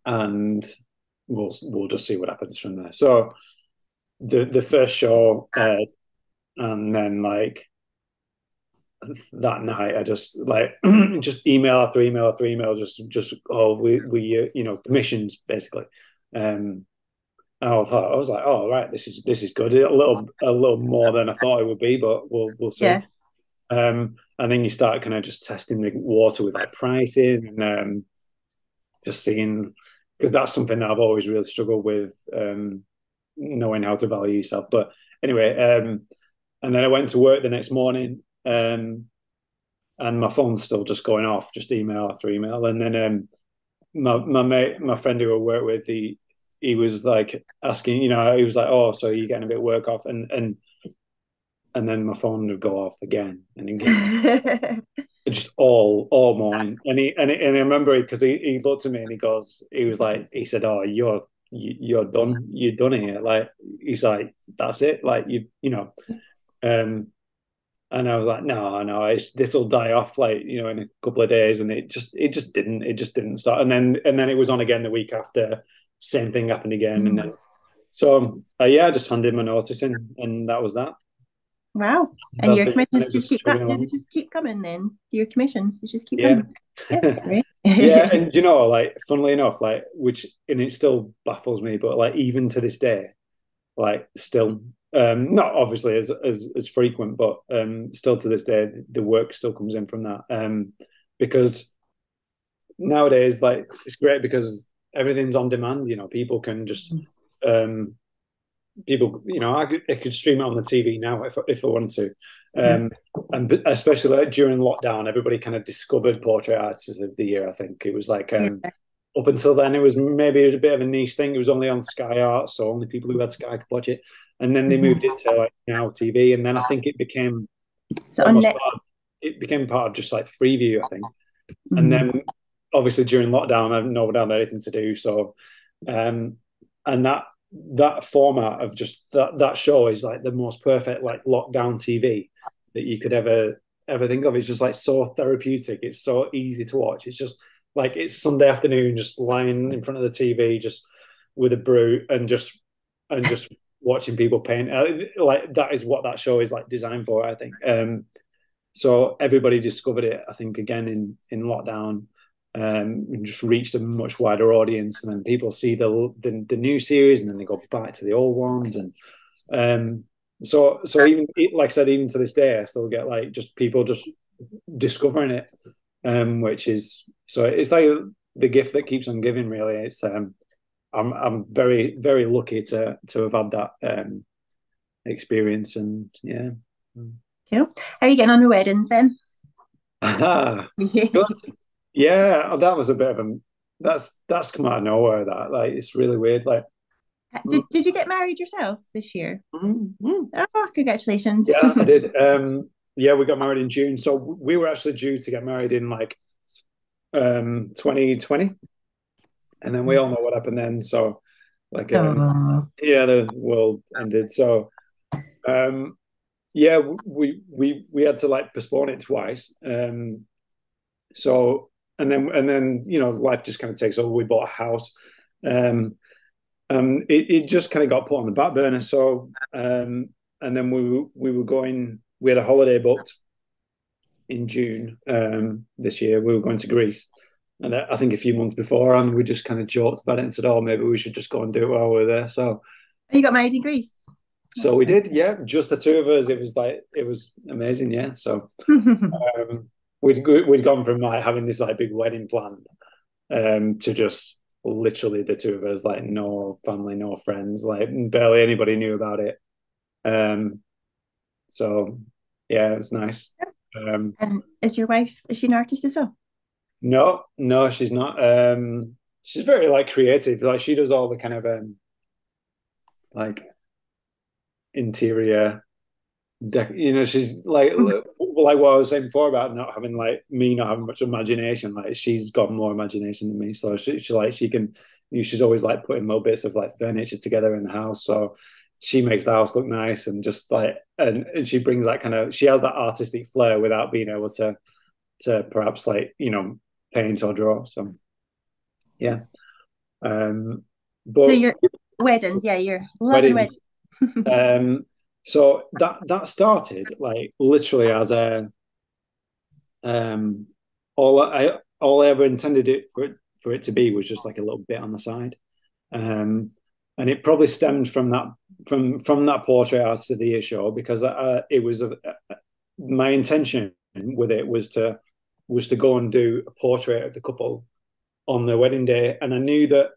and we'll we'll just see what happens from there. So the the first show, and then like that night I just like just email after email after email just just oh we we uh, you know commissions basically um I thought I was like oh right this is this is good a little a little more than I thought it would be but we'll we'll see yeah. um and then you start kind of just testing the water with like pricing and um just seeing because that's something that I've always really struggled with um knowing how to value yourself but anyway um and then I went to work the next morning um, and my phone's still just going off, just email after email. And then um, my my mate, my friend who I work with, he he was like asking, you know, he was like, "Oh, so you're getting a bit of work off?" And and and then my phone would go off again and again, just all all morning. And he and, and I remember it because he, he looked at me and he goes, he was like, he said, "Oh, you're you're done, you're done here." Like he's like, "That's it." Like you you know, um, and I was like, no, no, this will die off like you know in a couple of days, and it just it just didn't, it just didn't start, and then and then it was on again the week after, same thing happened again, mm. and then so uh, yeah, I just handed my notice in, and that was that. Wow, and your commissions just keep that, just keep coming then. Your commissions they just keep yeah. coming. Yeah, yeah, and you know, like funnily enough, like which and it still baffles me, but like even to this day, like still um, not obviously as, as, as frequent, but um, still to this day, the work still comes in from that. Um, because nowadays, like it's great because everything's on demand. You know, people can just um, people. You know, I could, I could stream it on the TV now if if I wanted to. Um, and especially like during lockdown, everybody kind of discovered portrait artists of the year. I think it was like um, up until then, it was maybe a bit of a niche thing. It was only on Sky Art, so only people who had Sky could watch it and then they mm-hmm. moved it to like now TV, and then I think it became so part, it became part of just like Freeview, I think, mm-hmm. and then obviously during lockdown, I've no one had anything to do, so um, and that that format of just that that show is like the most perfect like lockdown TV that you could ever ever think of. It's just like so therapeutic. It's so easy to watch. It's just like it's Sunday afternoon, just lying in front of the TV, just with a brew and just and just watching people paint. Uh, like that is what that show is like designed for. I think. Um, so everybody discovered it. I think again in in lockdown, um, and just reached a much wider audience. And then people see the, the the, new series, and then they go back to the old ones. And um, so so even like I said, even to this day, I still get like just people just discovering it, um, which is so it's like the gift that keeps on giving. Really, it's um, I'm I'm very very lucky to to have had that um, experience and yeah. Cool. How are you getting on with weddings then? Ah, good. Yeah, that was a bit of a that's that's come out of nowhere. That like it's really weird. Like, did did you get married yourself this year? Mm-hmm. Oh, congratulations! Yeah, I did. Um, yeah, we got married in June, so we were actually due to get married in like um 2020 and then we all know what happened then. So, like, um, yeah, the world ended. So, um, yeah, we we we had to like postpone it twice. Um, so, and then and then you know, life just kind of takes over. We bought a house. Um, um, it, it just kind of got put on the back burner. So, um, and then we we were going. We had a holiday booked in June um, this year. We were going to Greece. And I think a few months before, and we just kind of joked about it and said, "Oh, maybe we should just go and do it while we're there." So you got married in Greece. so we did, yeah, just the two of us. It was like it was amazing, yeah. So um, we'd we'd gone from like having this like big wedding planned um, to just literally the two of us, like no family, no friends, like barely anybody knew about it. Um, so yeah, it was nice. Um, and is your wife is she an artist as well? No, no, she's not. Um, she's very like creative. Like she does all the kind of um, like interior you know she's like like what I was saying before about not having like me not having much imagination like she's got more imagination than me. So she, she like she can you should always like putting more bits of like furniture together in the house. So she makes the house look nice and just like and, and she brings that kind of she has that artistic flair without being able to to perhaps like you know paint or draw. So yeah. Um but so your weddings yeah your weddings, weddings. um so that that started like literally as a um all I all I ever intended it for it for it to be was just like a little bit on the side. Um and it probably stemmed from that from from that portrait arts to the show because uh, it was a, a, my intention with it was to was to go and do a portrait of the couple on their wedding day. And I knew that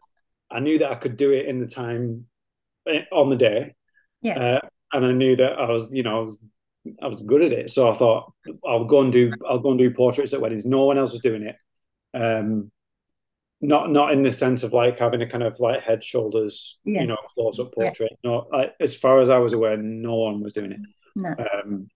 I knew that I could do it in the time eh, on the day. Yeah. Uh, and I knew that I was, you know, I was, I was good at it. So I thought I'll go and do, I'll go and do portraits at weddings. No one else was doing it. Um, not not in the sense of like having a kind of like head shoulders yeah. you know close up portrait yeah. no I, as far as i was aware no one was doing it no. um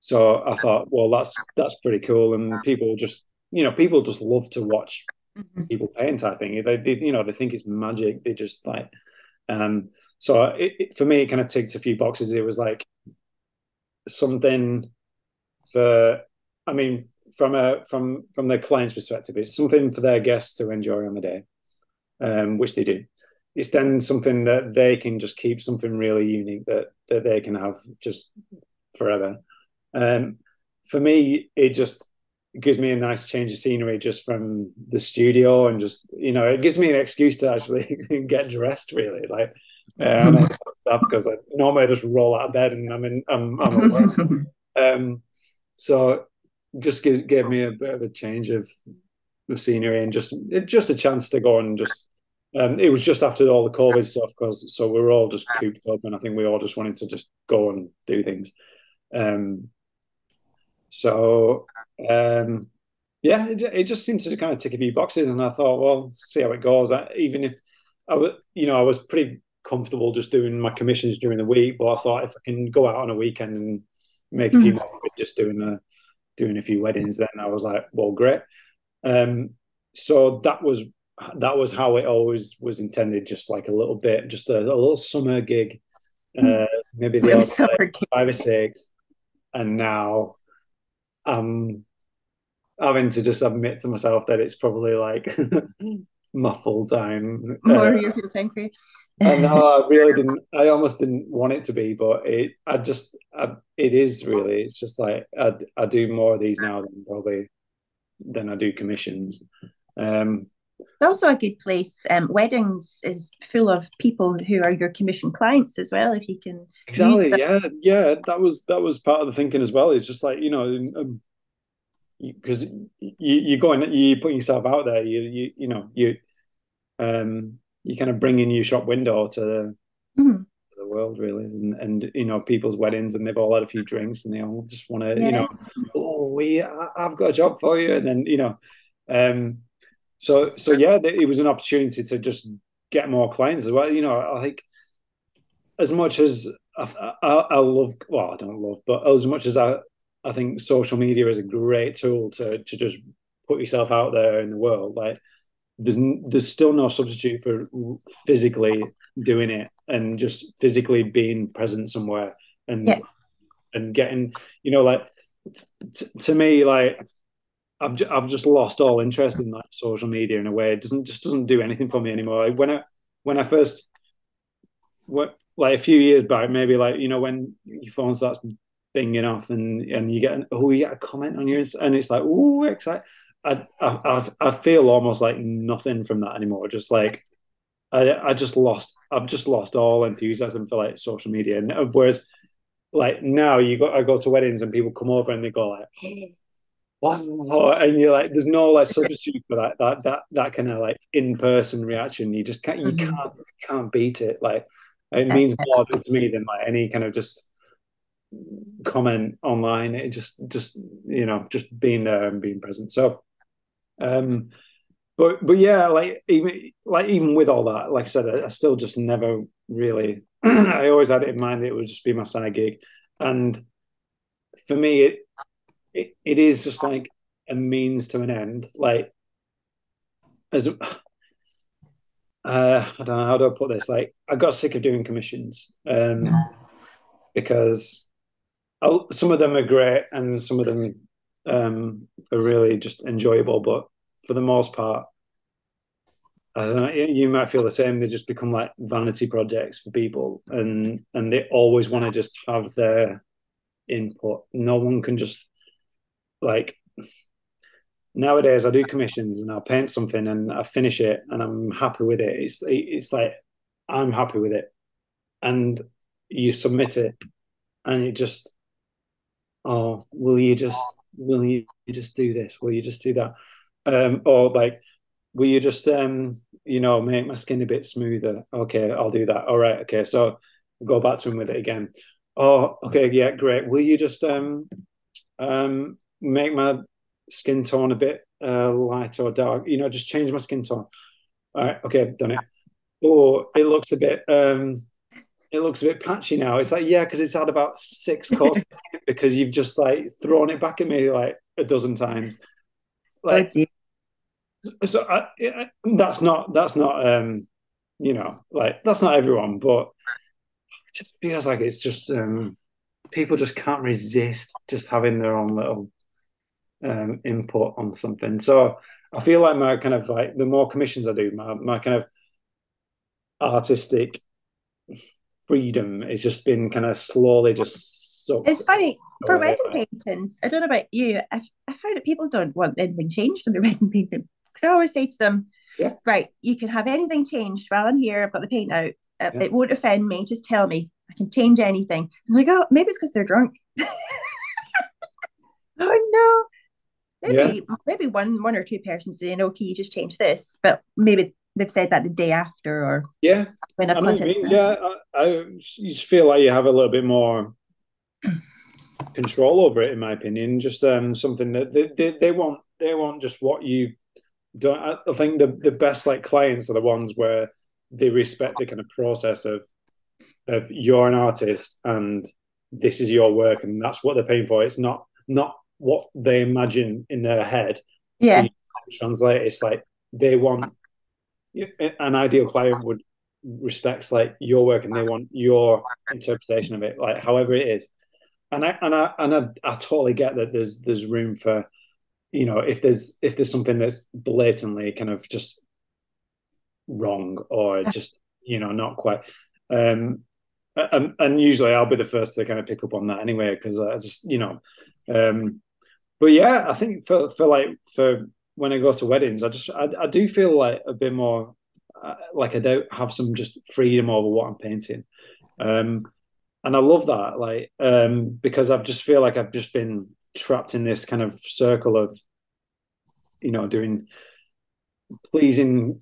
so i thought well that's that's pretty cool and people just you know people just love to watch mm-hmm. people paint i think they, they, you know they think it's magic they just like um, so it, it, for me, it kind of ticks a few boxes. It was like something for, I mean, from a from from the client's perspective, it's something for their guests to enjoy on the day, um, which they do. It's then something that they can just keep something really unique that that they can have just forever. Um, for me, it just it gives me a nice change of scenery just from the studio and just you know it gives me an excuse to actually get dressed really. Like um, stuff because I normally I just roll out of bed and I'm in I'm, I'm um so just give, gave me a bit of a change of, of scenery and just just a chance to go and just um, it was just after all the COVID stuff because so we were all just cooped up and I think we all just wanted to just go and do things. Um so um, yeah, it, it, just seems to kind of tick a few boxes, and I thought, well, see how it goes. I, even if I was, you know, I was pretty comfortable just doing my commissions during the week, but I thought if I can go out on a weekend and make a few mm. more just doing a doing a few weddings, then I was like, well, great. Um, so that was that was how it always was intended, just like a little bit, just a, a little summer gig, mm. uh, maybe the other, five or six, and now um, having to just admit to myself that it's probably like my full time. More uh, your full time career. and no, I really didn't. I almost didn't want it to be, but it. I just. I, it is really. It's just like I. I do more of these now than probably than I do commissions. Um, it's also a good place. Um, weddings is full of people who are your commission clients as well. If you can exactly, yeah, yeah, that was that was part of the thinking as well. It's just like you know, because um, you, you go and you put yourself out there. You you you know you um you kind of bring in your shop window to the, mm-hmm. the world really, and and you know people's weddings, and they've all had a few drinks, and they all just want to yeah. you know, oh we I've got a job for you, and then you know. Um, so so yeah, it was an opportunity to just get more clients as well. You know, I think as much as I, I, I love, well, I don't love, but as much as I, I think social media is a great tool to to just put yourself out there in the world. Like there's there's still no substitute for physically doing it and just physically being present somewhere and yeah. and getting you know like t- to me like I've I've just lost all interest in like social media in a way. It doesn't just doesn't do anything for me anymore. Like, when I when I first what like a few years back, maybe like you know when your phone starts binging off and and you get an, oh you get a comment on your and it's like oh excited. I, I I feel almost like nothing from that anymore. Just like I, I just lost I've just lost all enthusiasm for like social media. And whereas like now you go I go to weddings and people come over and they go like wow and you're like there's no like substitute for that that that that kind of like in-person reaction. You just can't you mm-hmm. can't can't beat it. Like it That's means it. more to me than like any kind of just comment online. It just just you know just being there and being present. So um but but yeah, like even like even with all that, like I said, I, I still just never really. I always had it in mind that it would just be my side gig, and for me, it it, it is just like a means to an end. Like as uh, I don't know how do I put this. Like I got sick of doing commissions um, because I'll, some of them are great and some of them um, are really just enjoyable, but for the most part, I don't know. You might feel the same. They just become like vanity projects for people, and and they always want to just have their input. No one can just like nowadays. I do commissions and I'll paint something and I finish it and I'm happy with it. It's it's like I'm happy with it, and you submit it, and it just oh, will you just will you just do this? Will you just do that? um, or like, will you just um, you know make my skin a bit smoother? Okay, I'll do that. All right, okay, so go back to him with it again. Oh, okay, yeah, great. Will you just um, um, make my skin tone a bit uh, light or dark? You know, just change my skin tone. All right, okay, done it. Oh, it looks a bit um, it looks a bit patchy now. It's like, yeah, because it's had about six coats because you've just like thrown it back at me like a dozen times. Like, so I, I, that's not that's not um you know like that's not everyone but it just feels like it's just um people just can't resist just having their own little um input on something so i feel like my kind of like the more commissions i do my, my kind of artistic freedom has just been kind of slowly just so it's funny for wedding paintings i don't know about you I, I find that people don't want anything changed on their wedding painting because I always say to them, yeah. right, you can have anything changed while I'm here. I've got the paint out. Uh, yeah. It won't offend me. Just tell me. I can change anything. I'm like, oh, maybe it's because they're drunk. oh no. Maybe yeah. maybe one one or two persons saying, okay, you just change this, but maybe they've said that the day after or yeah. When I've I mean, yeah, I, I just feel like you have a little bit more control over it, in my opinion. Just um, something that they, they, they want they want just what you don't I think the the best like clients are the ones where they respect the kind of process of of you're an artist and this is your work and that's what they're paying for. It's not not what they imagine in their head. Yeah. Translate. It's like they want an ideal client would respects like your work and they want your interpretation of it, like however it is. And I and I and I, I totally get that there's there's room for you know if there's if there's something that's blatantly kind of just wrong or just you know not quite um and, and usually i'll be the first to kind of pick up on that anyway because i just you know um but yeah i think for for like for when i go to weddings i just i, I do feel like a bit more uh, like i don't have some just freedom over what i'm painting. Um and i love that like um because i've just feel like i've just been trapped in this kind of circle of you know doing pleasing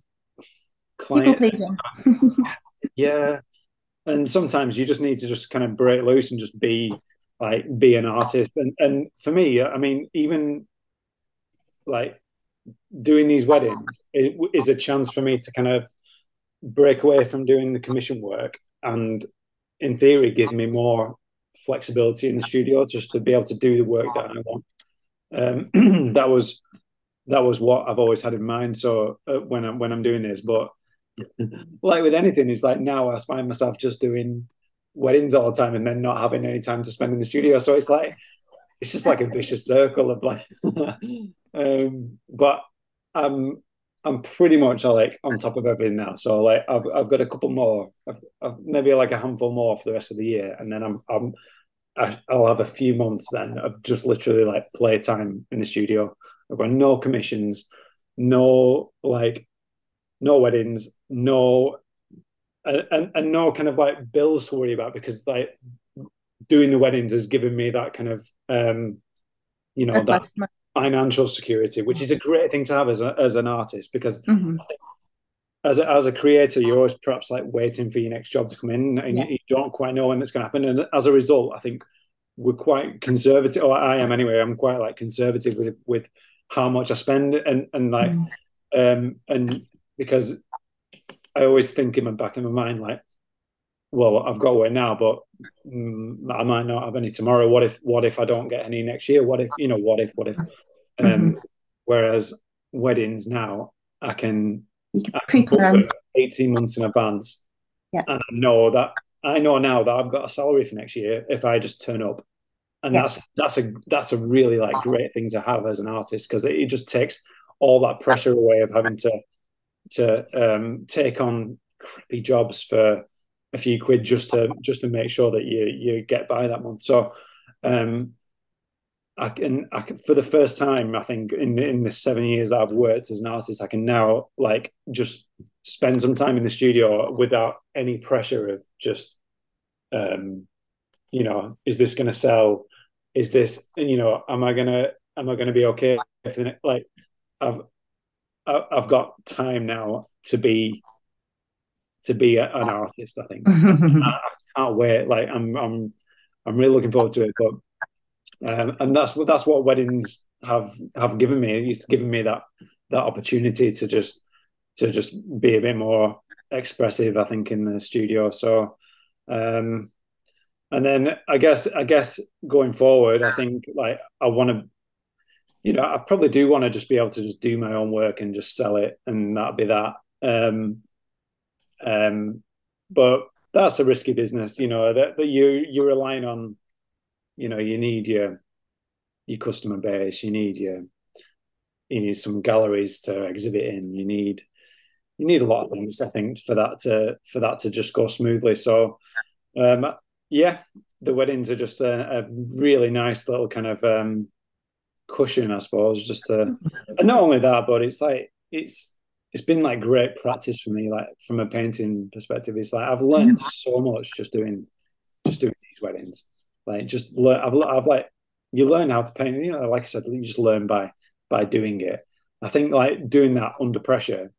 client people pleasing. Yeah. And sometimes you just need to just kind of break loose and just be like be an artist and and for me i mean even like doing these weddings is a chance for me to kind of break away from doing the commission work and in theory give me more flexibility in the studio just to be able to do the work that I want. Um, that was that was what I've always had in mind. So uh, when I'm when I'm doing this, but like with anything, it's like now I find myself just doing weddings all the time and then not having any time to spend in the studio. So it's like it's just like a vicious circle of like. um, but I'm I'm pretty much like on top of everything now. So like I've I've got a couple more, I've, I've maybe like a handful more for the rest of the year, and then I'm I'm I'll have a few months then of just literally like playtime in the studio. I've got no commissions, no like no weddings, no and and no kind of like bills to worry about because like doing the weddings has given me that kind of um you know that financial security which is a great thing to have as a, as an artist because mm-hmm. as a, as a creator you're always perhaps like waiting for your next job to come in and yeah. you, you, don't quite know when it's going to happen and as a result i think we're quite conservative or i am anyway i'm quite like conservative with with how much i spend and and like mm. um and because I always think in my back of my mind, like, well, I've got away now, but um, I might not have any tomorrow. What if, what if I don't get any next year? What if, you know, what if, what if? Um, mm-hmm. Whereas weddings now, I can, you can pre-plan 18 months in advance. Yeah. And I know that, I know now that I've got a salary for next year if I just turn up. And yeah. that's, that's a, that's a really like great thing to have as an artist because it, it just takes all that pressure away of having to to um, take on crappy jobs for a few quid just to just to make sure that you you get by that month. So um, I can, I can for the first time I think in in the seven years that I've worked as an artist, I can now like just spend some time in the studio without any pressure of just um, you know, is this going to sell? Is this you know, am I gonna am I gonna be okay? Like I've I've got time now to be to be a, an artist. I think I, can't wait. Like I'm I'm I'm really looking forward to it. But um, and that's what that's what weddings have have given me. It's given me that that opportunity to just to just be a bit more expressive. I think in the studio. So. Um, and then I guess I guess going forward, I think like I want to you know, I probably do want to just be able to just do my own work and just sell it, and that'd be that. Um, um, but that's a risky business, you know. That, that you you're relying on, you know, you need your your customer base, you need your you need some galleries to exhibit in, you need you need a lot of things, I think, for that to for that to just go smoothly. So, um, yeah, the weddings are just a, a really nice little kind of um, cushion, I suppose, just to, and not only that, but it's like it's it's been like great practice for me, like from a painting perspective. It's like I've learned so much just doing just doing these weddings. Like just learn, I've I've like you learn how to paint. You know, like I said, you just learn by by doing it. I think like doing that under pressure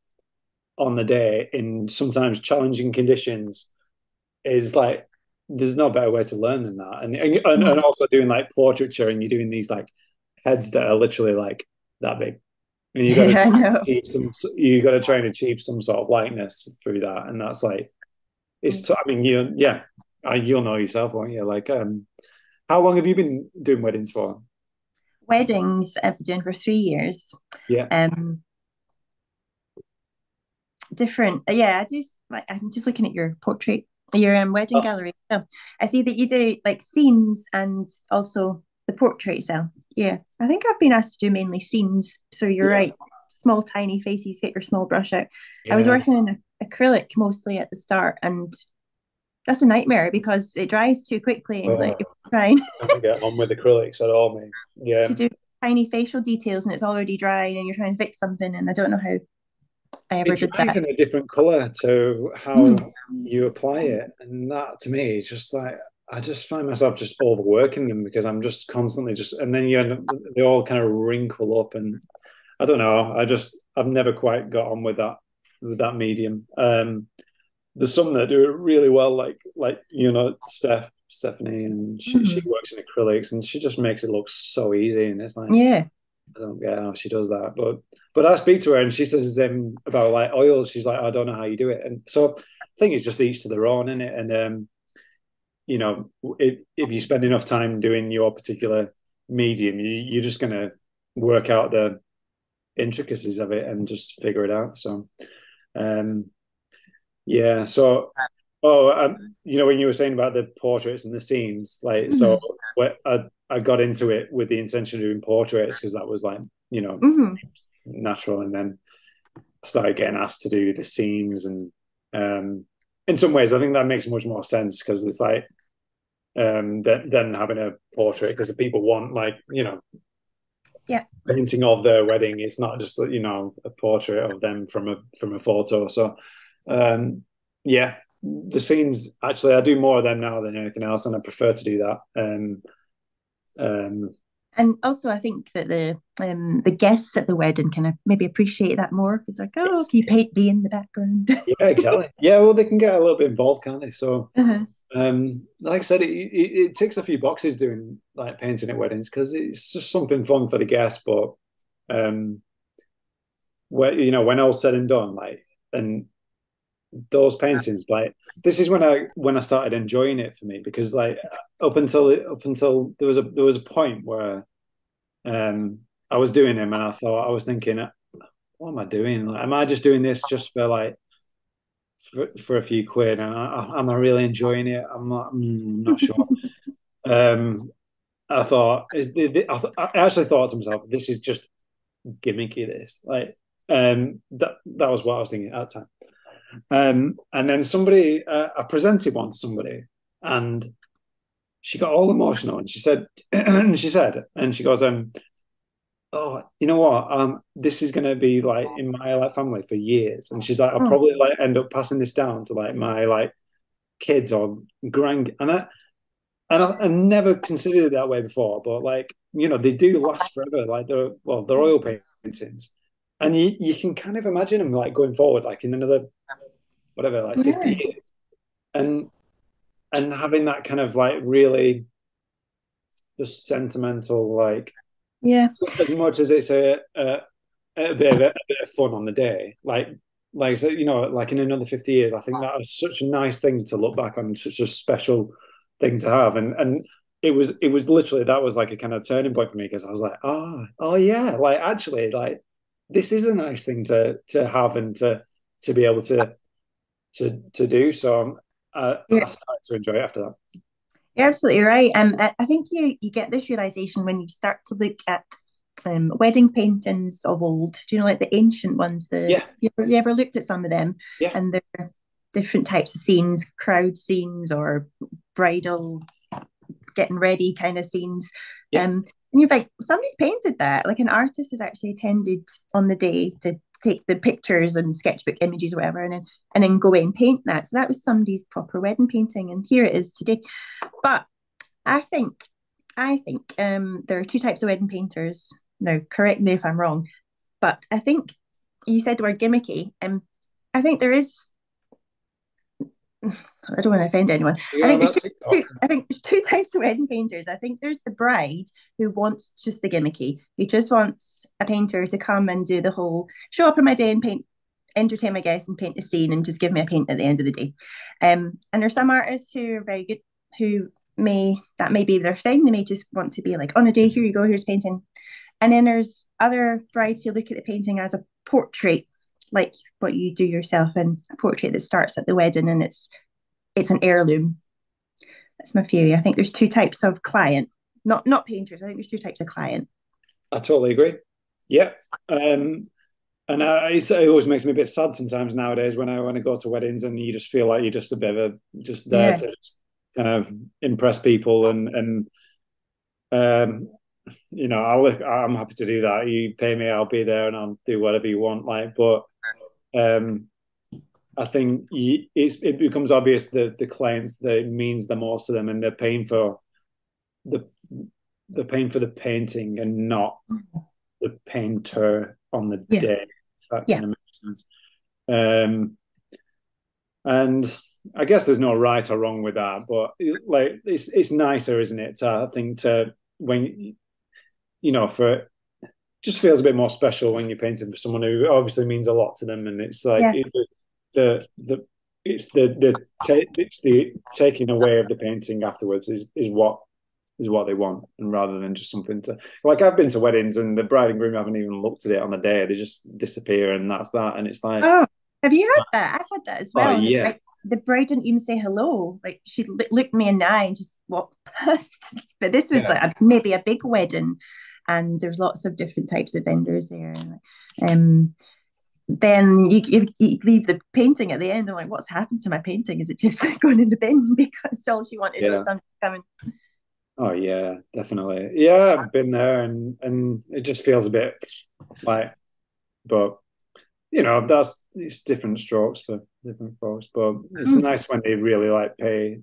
on the day in sometimes challenging conditions is like there's no better way to learn than that. And and, and also doing like portraiture and you're doing these like heads that are literally like that big. And you got to yeah, achieve some. You got to try and achieve some sort of likeness through that, and that's like it's. T- I mean, you yeah, you'll know yourself, won't you? Like, um, how long have you been doing weddings for? Weddings I've been doing for three years. Yeah. Um. Different, yeah. I just like I'm just looking at your portrait, your um, wedding oh. gallery. So I see that you do like scenes and also the portrait cell. Yeah, I think I've been asked to do mainly scenes. So you're yeah. right, small tiny faces. Get your small brush out. Yeah. I was working in acrylic mostly at the start, and that's a nightmare because it dries too quickly. And like trying to get on with acrylics at all, man. Yeah, to do tiny facial details and it's already dry, and you're trying to fix something, and I don't know how I ever it did that. in a different color to how mm. you apply it, and that to me is just like I just find myself just overworking them because I'm just constantly just, and then you end up, they all kind of wrinkle up, and I don't know. I just I've never quite got on with that with that medium. Um, there's some that do it really well, like like you know Steph Stephanie, and she, mm-hmm. she works in acrylics, and she just makes it look so easy, and it's like yeah. I don't get how she does that, but but I speak to her and she says the same about like oils. She's like, I don't know how you do it, and so I think it's just each to their own, in it? And um, you know, if, if you spend enough time doing your particular medium, you, you're just going to work out the intricacies of it and just figure it out. So, um, yeah. So, oh, um, you know, when you were saying about the portraits and the scenes, like, mm-hmm. so I, I got into it with the intention of doing portraits because that was like, you know, mm-hmm. natural. And then started getting asked to do the scenes and, um, in some ways, I think that makes much more sense because it's like um than, than having a portrait because the people want like you know yeah painting of their wedding it's not just you know a portrait of them from a from a photo so um yeah the scenes actually I do more of them now than anything else, and I prefer to do that. Um, um, and also, I think that the um, the guests at the wedding kind of maybe appreciate that more because like, oh, yes. you paint me in the background. yeah, exactly. Yeah, well, they can get a little bit involved, can't they? So, uh-huh. um, like I said, it, it, it, ticks a few boxes doing like painting at weddings because it's just something fun for the guests. But, um, where you know, when all said and done, like, and those paintings like this is when i when i started enjoying it for me because like up until up until there was a there was a point where um i was doing them and i thought i was thinking what am i doing? Like am i just doing this just for like for, for a few quid? And I, am i really enjoying it? I'm not i'm not sure. Um i thought is the, I, th- I actually thought to myself this is just gimmicky this. Like um that that was what i was thinking at the time. Um, and then somebody, uh, I presented one to somebody, and she got all emotional, and she said, and she said, and she goes, um, oh, you know what? Um, this is going to be like in my like family for years, and she's like, I'll oh. probably like end up passing this down to like my like kids or grand, and I. And I, I never considered it that way before, but like you know, they do last forever. Like they're well, they're oil paintings, and you, you can kind of imagine them like going forward, like in another whatever, like yeah. 50 years. And and having that kind of like really just sentimental, like yeah, as much as it's a, a, a bit of a, a, bit of fun on the day, like like so, you know, like in another 50 years, I think that was such a nice thing to look back on, such a special thing to have. And and it was it was literally that was like a kind of turning point for me because I was like, oh, oh yeah, like actually, like this is a nice thing to to have and to to be able to to to do. So um, uh, yeah. I started to enjoy it after that. You're absolutely right. Um, I think you you get this realization when you start to look at um, wedding paintings of old. Do you know, like the ancient ones? The yeah. You ever, you ever looked at some of them? Yeah. And they're different types of scenes, crowd scenes or bridal getting ready kind of scenes. Yeah. Um, and you're like, somebody's painted that. Like an artist has actually attended on the day to take the pictures and sketchbook images whatever and then and then go and paint that. So that was somebody's proper wedding painting and here it is today. But i think i think um there are two types of wedding painters. Now correct me if i'm wrong but i think you said the word gimmicky and um, i think there is I don't want to offend anyone. Yeah, I think there's two, two, I think there's two types of wedding painters. I think there's the bride who wants just the gimmicky, who just wants a painter to come and do the whole show up on my day and paint, entertain my guests and paint a scene and just give me a paint at the end of the day. Um, and there's some artists who are very good who may that may be their thing. They may just want to be like on a day, here you go, here's painting. And then there's other brides who look at the painting as a portrait like what you do yourself in a portrait that starts at the wedding and it's it's an heirloom. That's my theory. I think there's two types of client, not not painters. I think there's two types of client. I totally agree. Yeah, um, and I, it always makes me a bit sad sometimes nowadays when I when I go to weddings and you just feel like you're just a bit of a just there yeah. to just kind of impress people and and um, you know I'll I'm happy to do that. You pay me, I'll be there and I'll do whatever you want. Like, but um, I think it becomes obvious that the clients that it means the most to them, and they're paying for the the paying for the painting and not the painter on the yeah. day. If that yeah. kind of makes sense. Um, and I guess there's no right or wrong with that, but like it's it's nicer, isn't it? To, I think to when you know for just feels a bit more special when you're painting for someone who obviously means a lot to them, and it's like yeah. it, the the it's the the ta- it's the taking away of the painting afterwards is is what is what they want, and rather than just something to like I've been to weddings and the bride and groom haven't even looked at it on the day; they just disappear, and that's that. And it's like, oh, have you had that? I've had that as well. Oh, yeah. Like, the bride didn't even say hello. Like she looked me in the eye and just walked past. But this was yeah. like a, maybe a big wedding, and there's lots of different types of vendors there. Um, then you, you, you, leave the painting at the end. I'm like, what's happened to my painting? Is it just going in the bin because all she wanted yeah. was something coming? Oh yeah, definitely. Yeah, I've been there, and and it just feels a bit like, but you know, that's it's different strokes for different folks, but it's mm. nice when they really like pay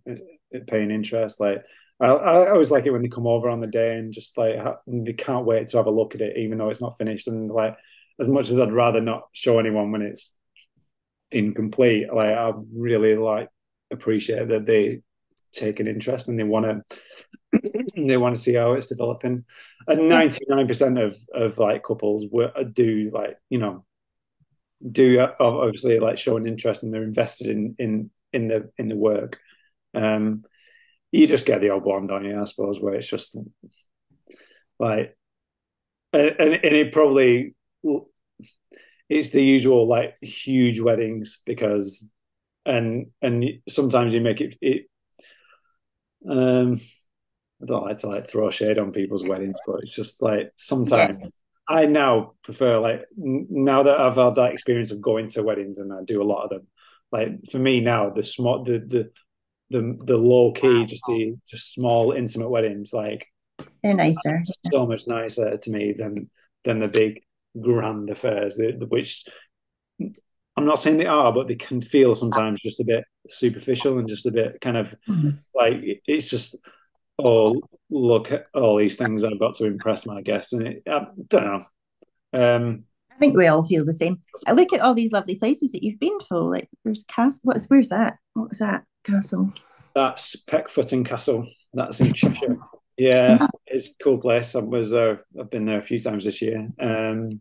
paying interest. Like I, I always like it when they come over on the day and just like they can't wait to have a look at it, even though it's not finished. And like as much as I'd rather not show anyone when it's incomplete, like I really like appreciate that they take an interest and they want to they want to see how it's developing. And ninety nine percent of of like couples do like you know do obviously like show an interest and they're invested in in in the in the work. Um, you just get the old one, don't you? I suppose where it's just like, and, and, and it probably it's the usual like huge weddings because, and and sometimes you make it it. Um, I don't like to like throw shade on people's weddings, but it's just like sometimes yeah. I now prefer like now that I've had that experience of going to weddings and I do a lot of them. Like for me now, the small the the the the low key, just the just small intimate weddings, like they're nicer. So much nicer to me than than the big grand affairs, which I'm not saying they are, but they can feel sometimes just a bit superficial and just a bit kind of mm-hmm. like it's just oh look at all these things I've got to impress my guests, and it, I don't know. Um, I think we all feel the same. I look at all these lovely places that you've been to. Like, there's castle. What's where's that? What's that castle? That's Peckforton Castle. That's in Cheshire. yeah, it's a cool place. I was there. I've been there a few times this year. Um,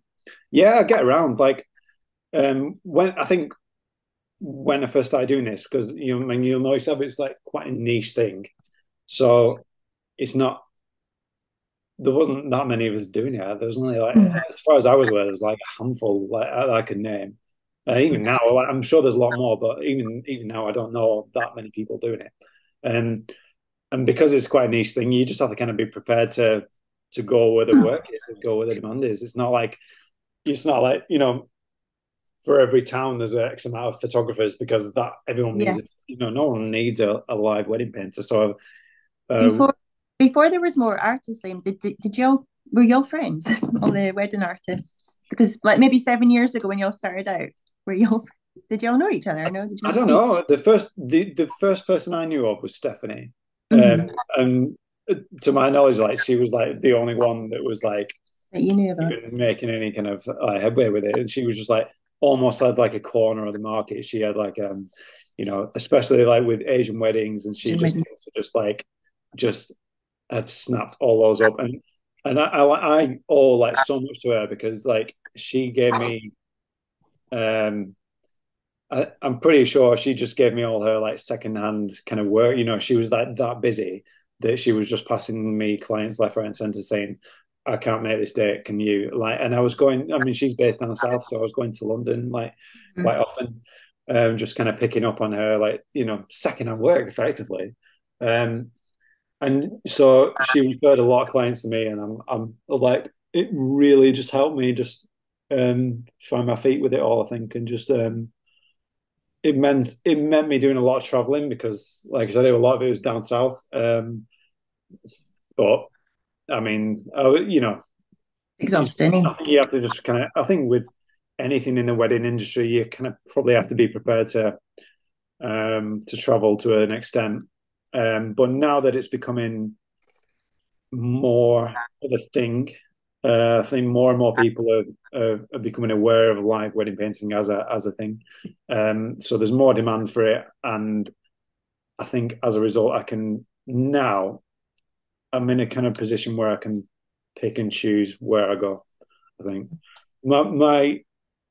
yeah, I get around. Like um, when I think when I first started doing this, because you know, when you'll notice it's like quite a niche thing. So it's not there wasn't that many of us doing it. There was only like, mm. as far as I was aware, there was like a handful like I could name. And even now, I'm sure there's a lot more, but even even now, I don't know that many people doing it. And and because it's quite a niche thing, you just have to kind of be prepared to to go where the hmm. work is and go where the demand is. It's not like it's not like you know, for every town there's an X amount of photographers because that everyone needs. Yeah. You know, no one needs a, a live wedding painter. So uh, before before there was more artists, Liam, did, did, did y'all were y'all friends, all the wedding artists? Because like maybe seven years ago when y'all started out, were y'all did y'all know each other? I, I don't know. The first the, the first person I knew of was Stephanie. Mm-hmm. Um, and to my knowledge, like she was like the only one that was like that you knew about making any kind of uh, headway with it. And she was just like almost had like a corner of the market. She had like um, you know, especially like with Asian weddings, and she Asian just just like just have snapped all those up, and and I, I, I owe like so much to her because like she gave me, um, I, am pretty sure she just gave me all her like secondhand kind of work. You know, she was like that busy that she was just passing me clients left, right, and center saying, I can't make this date. Can you like? And I was going. I mean, she's based down south, so I was going to London like mm-hmm. quite often, um, just kind of picking up on her like you know secondhand work effectively. Um, and so she referred a lot of clients to me, and I'm I'm like it really just helped me just um, find my feet with it all. I think, and just um, it meant it meant me doing a lot of traveling because, like I said, a lot of it was down south. Um, but I mean, I, you know, exhausting. I think you have to just kind of. I think with anything in the wedding industry, you kind of probably have to be prepared to um, to travel to an extent um, but now that it's becoming more of a thing, uh, I think more and more people are, are, are, becoming aware of live wedding painting as a as a thing. Um, so there's more demand for it, and I think as a result, I can now I'm in a kind of position where I can pick and choose where I go. I think my, my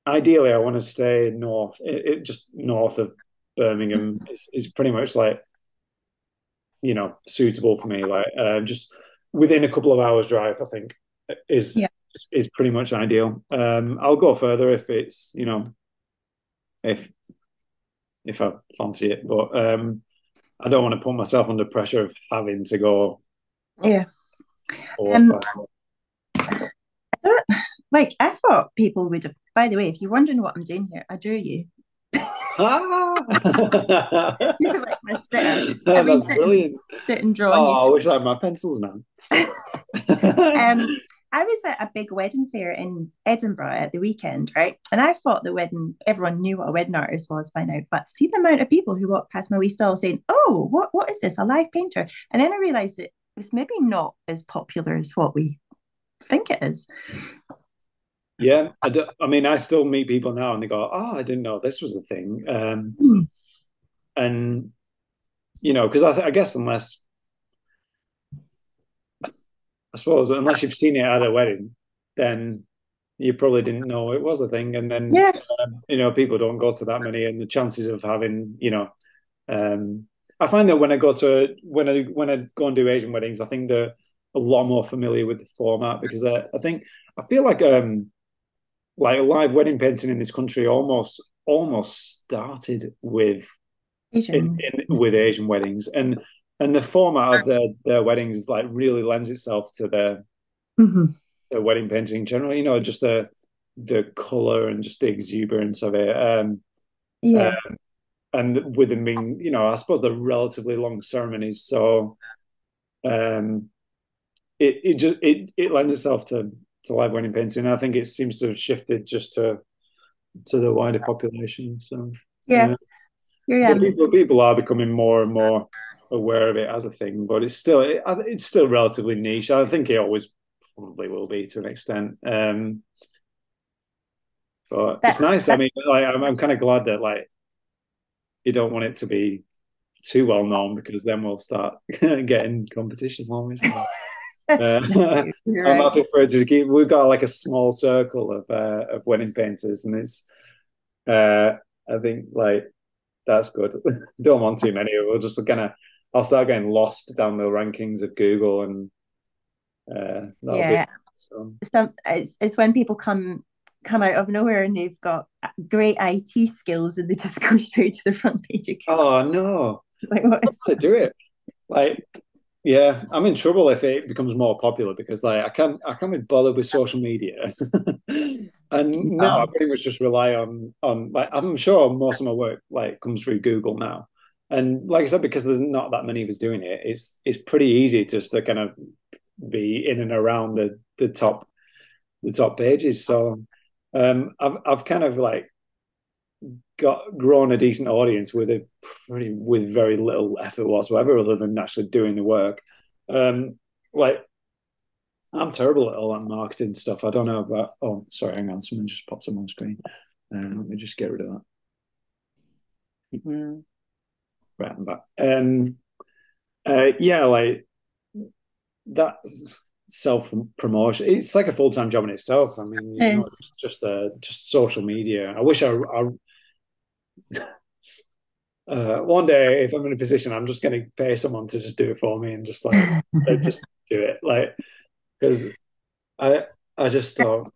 ideally I want to stay north, it, it just north of Birmingham is, is pretty much like you know suitable for me. Like uh, just within a couple of hours drive, I think is yeah. is, pretty much ideal. Um, I'll go further if it's you know if if I fancy it, but um, I don't want to put myself under pressure of having to go. Yeah. Um, I don't, like I thought people would have. By the way, if you're wondering what I'm doing here, I drew you. Ah! You're like my sitter. Oh, that's sitting, brilliant. Sit and draw. Oh, I wish I had my pencils now. um, I was at a big wedding fair in Edinburgh at the weekend, right? And I thought the wedding, everyone knew what a wedding artist was by now, but see the amount of people who walked past my wee stall saying, "Oh, what what is this? A live painter?" And then I realised it was maybe not as popular as what we think it is. Yeah, I, do, I mean, I still meet people now, and they go, "Oh, I didn't know this was a thing," um, mm. and you know, because I, I guess unless I suppose unless you've seen it at a wedding, then you probably didn't know it was a thing. And then, yeah. um, you know, people don't go to that many, and the chances of having, you know, um, I find that when I go to when I when I go and do Asian weddings, I think they're a lot more familiar with the format because I, I think I feel like um like a live wedding painting in this country almost almost started with Asian. In, in, with Asian weddings and and the format of their their weddings like really lends itself to their mm-hmm. their wedding painting in general. You know, just the the color and just the exuberance of it. Um, yeah. Um, and with them being, you know, I suppose they're relatively long ceremonies, so um, it it just it it lends itself to to live wedding painting. I think it seems to have shifted just to to the wider population. So yeah, yeah. people people are becoming more and more aware of it as a thing, but it's still it, it's still relatively niche. I think it always probably will be to an extent. Um, but that, it's nice. That, I mean, like, I'm, I'm kind of glad that like you don't want it to be too well known because then we'll start getting competition. Uh, I'm happy for it to keep. We've got like a small circle of uh, of wedding painters, and it's. Uh, I think like that's good. Don't want too many. We're just gonna I'll start getting lost down the rankings of Google and uh, yeah. Some, it's, it's when people come come out of nowhere and they've got great IT skills and they just go straight to the front page again. Oh no! It's like what is to do it? Like, yeah, I'm in trouble if it becomes more popular because like I can't I can't be bothered with social media, and now I pretty much just rely on on like I'm sure most of my work like comes through Google now. And like I said, because there's not that many of us doing it, it's it's pretty easy just to kind of be in and around the the top the top pages. So um, I've I've kind of like got grown a decent audience with a pretty with very little effort whatsoever, other than actually doing the work. Um, like I'm terrible at all that marketing stuff. I don't know about. Oh, sorry, hang on. Someone just popped up on screen. Um, let me just get rid of that. Right back. Um, uh, yeah, like that self promotion. It's like a full time job in itself. I mean, you know, just the just social media. I wish I. I uh, one day, if I'm in a position, I'm just going to pay someone to just do it for me and just like just do it, like because I I just don't.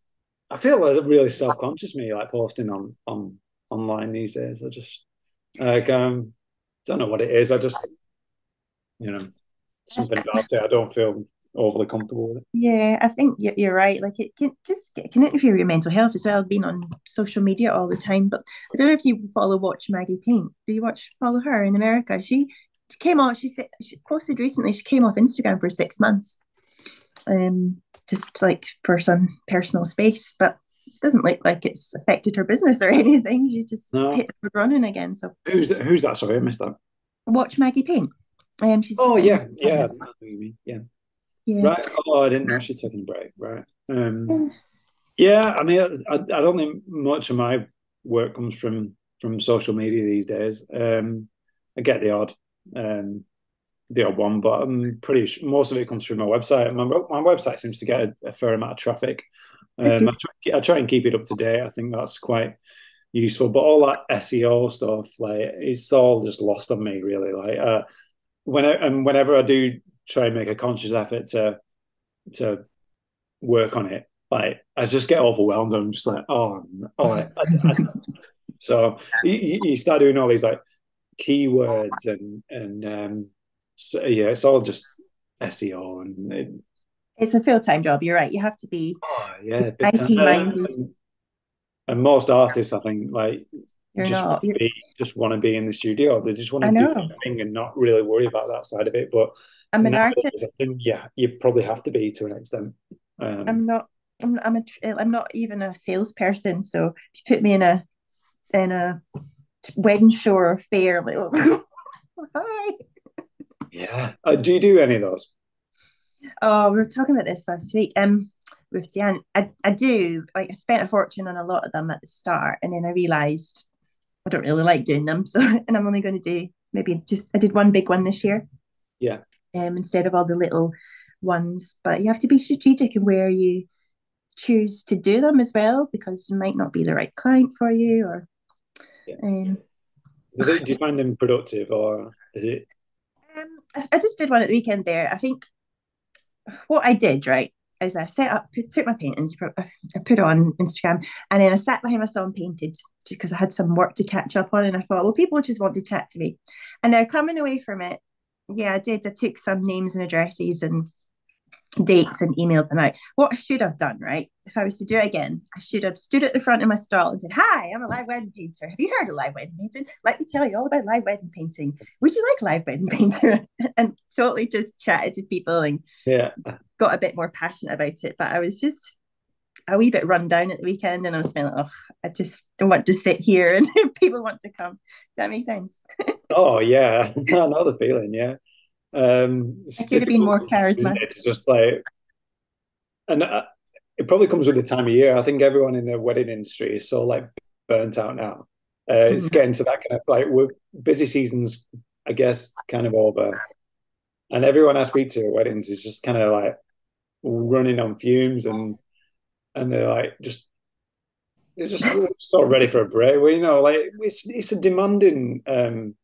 I feel like really self conscious me like posting on on online these days. I just like um don't know what it is. I just, you know, something about it. I don't feel overly comfortable with it. Yeah, I think you're right. Like it can just it can interfere with your mental health as well. Being on social media all the time, but I don't know if you follow Watch Maggie Paint. Do you watch follow her in America? She came off. She said she posted recently. She came off Instagram for six months, um, just like for some personal space. But doesn't look like it's affected her business or anything. She just no. hit the running again. So who's that, who's that? Sorry, I missed that. Watch Maggie Paint. Um, she's oh yeah, yeah, yeah, yeah. Right. Oh, I didn't know she's taking a break. Right. Um, yeah, I mean, I, I don't think much of my work comes from from social media these days. Um, I get the odd um, the odd one, but I'm pretty sure most of it comes through my website. My, my website seems to get a, a fair amount of traffic. Um, I, try, I, try, and keep it up to date. I think that's quite useful. But all that SEO stuff, like it's all just lost on me, really. Like uh, when I, and whenever I do try and make a conscious effort to to work on it, like I just get overwhelmed. I'm just like, oh, oh. I, I, so you, you, start doing all these like keywords and and um, so, yeah, it's all just SEO and it, it's a full time job. You're right. You have to be oh, yeah, IT minded. And, and, most artists, I think, like You're just not. Be, just want to be in the studio. They just want to do the thing and not really worry about that side of it. But I'm an artist. I think, yeah, you probably have to be to an extent. Um, I'm not. I'm. I'm a. I'm not even a salesperson. So if you put me in a in a wedding show or fair, like, hi. Yeah. Uh, do you do any of those? Oh, we were talking about this last week. Um, with Diane, I, I do like I spent a fortune on a lot of them at the start, and then I realised I don't really like doing them. So, and I'm only going to do maybe just I did one big one this year. Yeah. Um, instead of all the little ones, but you have to be strategic in where you choose to do them as well because it might not be the right client for you or. Yeah. Um, do you find them productive or is it? Um, I, I just did one at the weekend there. I think what I did right is I set up, took my paintings, uh, I put on Instagram, and then I sat behind my saw and painted just because I had some work to catch up on. And I thought, well, people just want to chat to me. And now coming away from it, yeah, I did. I took some names and addresses and dates and emailed them out. What I should have done, right? If I was to do it again, I should have stood at the front of my stall and said, Hi, I'm a live wedding painter. Have you heard of live wedding painting? Let me tell you all about live wedding painting. Would you like live wedding painter? and totally just chatted to people and yeah, got a bit more passionate about it. But I was just a wee bit run down at the weekend and I was feeling, oh, I just want to sit here and people want to come. Does that make sense? oh yeah. I know the feeling, yeah. Um, I could have been more charismatic. It's just like, and uh, it probably comes with the time of year. I think everyone in the wedding industry is so like burnt out now. Uh, mm-hmm. It's getting to that kind of like we're busy seasons, I guess, kind of over. And everyone I speak to at weddings is just kind of like running on fumes and and they're like just they're just sort of ready for a break. Well, you know, like it's it's a demanding um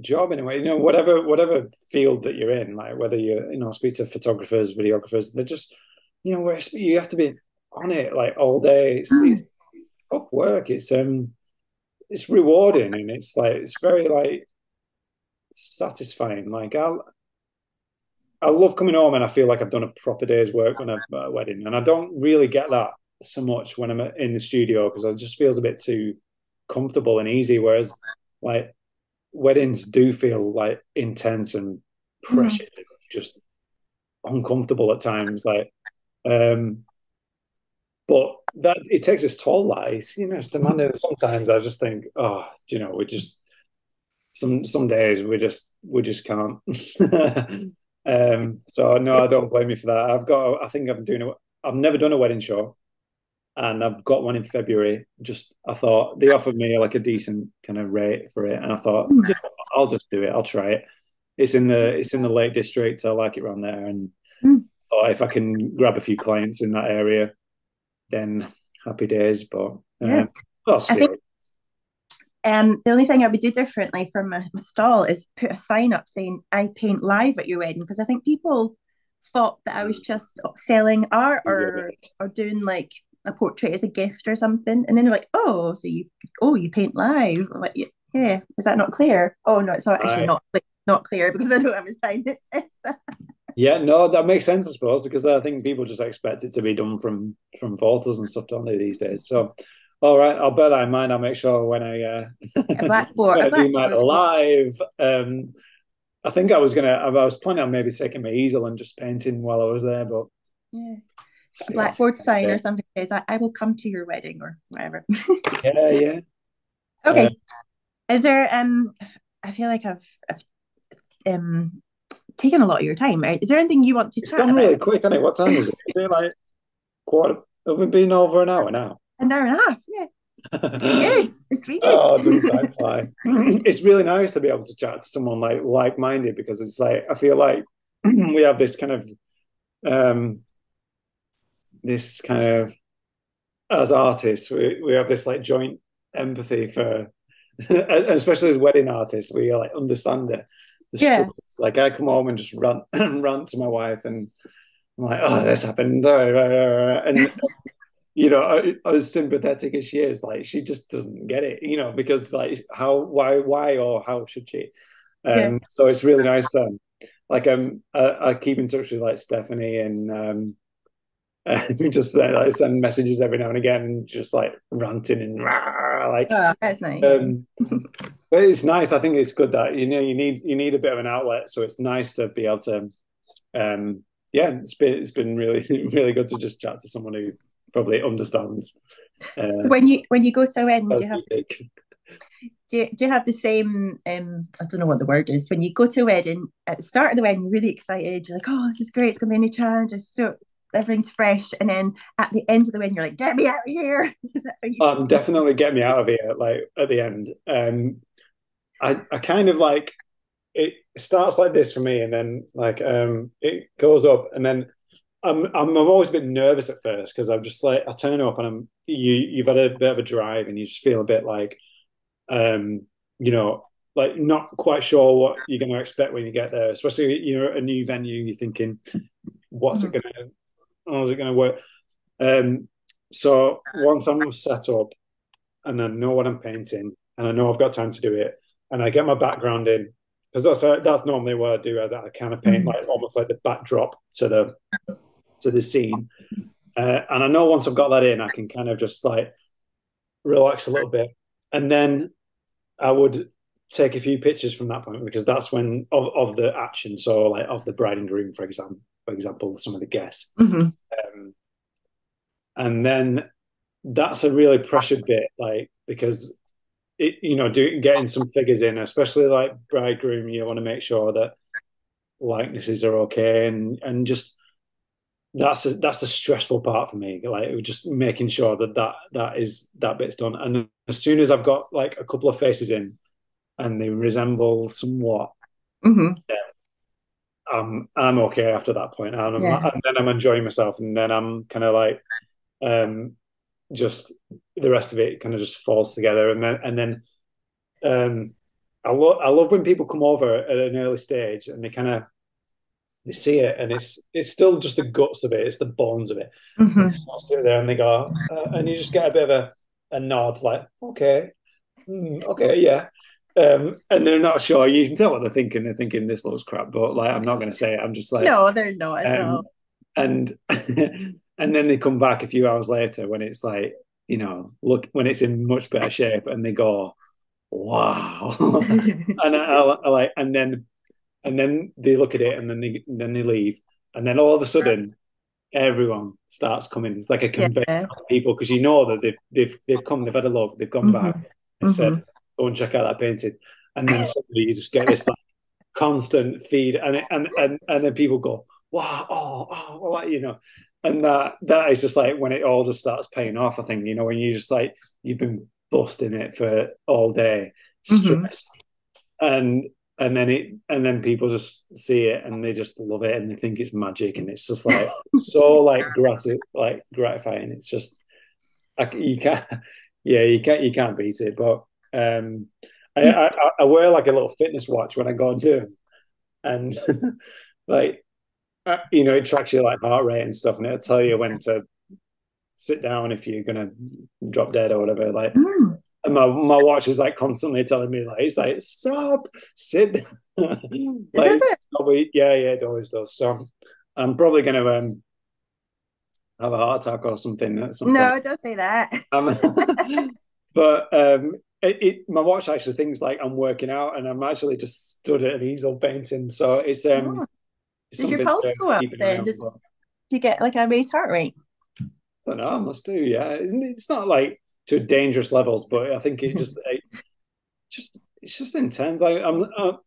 job anyway. You know, whatever whatever field that you're in, like whether you're you know speak to photographers, videographers, they're just you know where you have to be on it like all day. It's, mm. it's tough work. It's um it's rewarding and it's like it's very like satisfying. Like I I love coming home and I feel like I've done a proper day's work when I've a wedding, and I don't really get that so much when I'm in the studio because it just feels a bit too comfortable and easy. Whereas like weddings do feel like intense and pressure, mm. just uncomfortable at times. Like, um, but that it takes its toll. Like, you know, it's demanding. Sometimes I just think, oh, you know, we just some some days we just we just can't. um, so no, I don't blame you for that. I've got. I think I'm doing. A, I've never done a wedding show and I've got one in February. Just I thought they offered me like a decent kind of rate for it, and I thought mm. I'll just do it. I'll try it. It's in the it's in the Lake District. I like it around there, and mm. thought if I can grab a few clients in that area, then happy days. But yeah. Uh, I'll see. Think, um, the only thing I would do differently from my, my stall is put a sign up saying "I paint live at your wedding" because I think people thought that I was just selling art or or doing like a portrait as a gift or something, and then they're like, "Oh, so you oh you paint live?" I'm like, "Yeah, is that not clear?" Oh no, it's actually right. not not clear because I don't have a sign that says Yeah, no, that makes sense, I suppose, because I think people just expect it to be done from from photos and stuff, don't they, these days? So, all right, I'll bear that in mind. I'll make sure when I uh, a blackboard, when a I do my live. Um, I think I was gonna. I was planning on maybe taking my easel and just painting while I was there, but yeah, a blackboard sign or something says, I, I will come to your wedding or whatever. yeah, yeah. Okay. Uh, Is there um I feel like I've, I've um taken a lot of your time, right? Is there anything you want to It's done about? really quick, isn't it? What time is it? Is it like quarter have we been over an hour now? An hour and a half, yeah. It's. It's good. oh, fly. it's really nice to be able to chat to someone like like-minded because it's like I feel like we have this kind of um this kind of as artists we, we have this like joint empathy for especially as wedding artists we like understand the yeah. struggles like i come home and just run and run to my wife and i'm like oh this happened and you know as sympathetic as she is like she just doesn't get it you know because like how why why or how should she um yeah. so it's really nice to like um I, I keep in touch with like stephanie and um and just uh, like send messages every now and again, and just like ranting and rah, like oh, that's nice. Um, but it's nice. I think it's good that you know you need you need a bit of an outlet, so it's nice to be able to um, yeah, it's been it's been really really good to just chat to someone who probably understands. Uh, when you when you go to a wedding, do you have do you, do you have the same um I don't know what the word is when you go to a wedding at the start of the wedding you're really excited you're like oh this is great it's gonna be a new challenge it's so everything's fresh and then at the end of the wedding you're like get me out of here. Um definitely get me out of here like at the end. Um I I kind of like it starts like this for me and then like um it goes up and then I'm I'm, I'm always a bit nervous at first because I'm just like I turn up and I'm you you've had a bit of a drive and you just feel a bit like um you know like not quite sure what you're going to expect when you get there especially you know a new venue you're thinking what's it going to how's it going to work um so once I'm set up and I know what I'm painting and I know I've got time to do it and I get my background in because that's a, that's normally what I do. I, I kind of paint mm-hmm. like almost like the backdrop to the to the scene, uh, and I know once I've got that in, I can kind of just like relax a little bit, and then I would take a few pictures from that point because that's when of, of the action. So like of the bride and groom, for example, for example, some of the guests, mm-hmm. um, and then that's a really pressured bit, like because it, you know, do, getting some figures in, especially like bridegroom, you want to make sure that likenesses are okay, and and just that's a that's a stressful part for me. Like just making sure that that that is that bit's done. And as soon as I've got like a couple of faces in, and they resemble somewhat, mm-hmm. yeah, I'm I'm okay after that point. And, yeah. and then I'm enjoying myself, and then I'm kind of like, um, just the rest of it kind of just falls together. And then and then um, I love I love when people come over at an early stage and they kind of they see it and it's it's still just the guts of it, it's the bones of it. Mm-hmm. sit there and they go, uh, and you just get a bit of a, a nod, like okay, mm, okay, yeah. Um, and they're not sure. You can tell what they're thinking. They're thinking this looks crap, but like I'm not going to say it. I'm just like no, they're not at um, all. And and then they come back a few hours later when it's like you know look when it's in much better shape and they go wow and I, I, I, like and then and then they look at it and then they then they leave and then all of a sudden everyone starts coming it's like a conveyor yeah. of people because you know that they've they've they've come they've had a look they've gone mm-hmm. back and mm-hmm. said go and check out that painting and then suddenly you just get this like constant feed and it, and and and then people go wow oh oh like you know and that that is just like when it all just starts paying off. I think you know when you just like you've been busting it for all day, mm-hmm. stressed, mm-hmm. and and then it and then people just see it and they just love it and they think it's magic and it's just like so like grati- like gratifying. It's just like you can't, yeah, you can't you can't beat it. But um, I, I, I wear like a little fitness watch when I go and do and like uh, you know, it tracks your like heart rate and stuff, and it'll tell you when to sit down if you're gonna drop dead or whatever. Like, mm. and my my watch is like constantly telling me like, it's like stop, sit. like, does it? Stop, yeah, yeah, it always does. So I'm probably gonna um have a heart attack or something. At some no, point. don't say that. Um, but um, it, it, my watch actually thinks like I'm working out, and I'm actually just stood at an easel painting. So it's um. Oh does your pulse go up then? Does, do you get like a raised heart rate? I don't know. I must do. Yeah, Isn't it's not like to dangerous levels, but I think it just it, just it's just intense. Like I'm,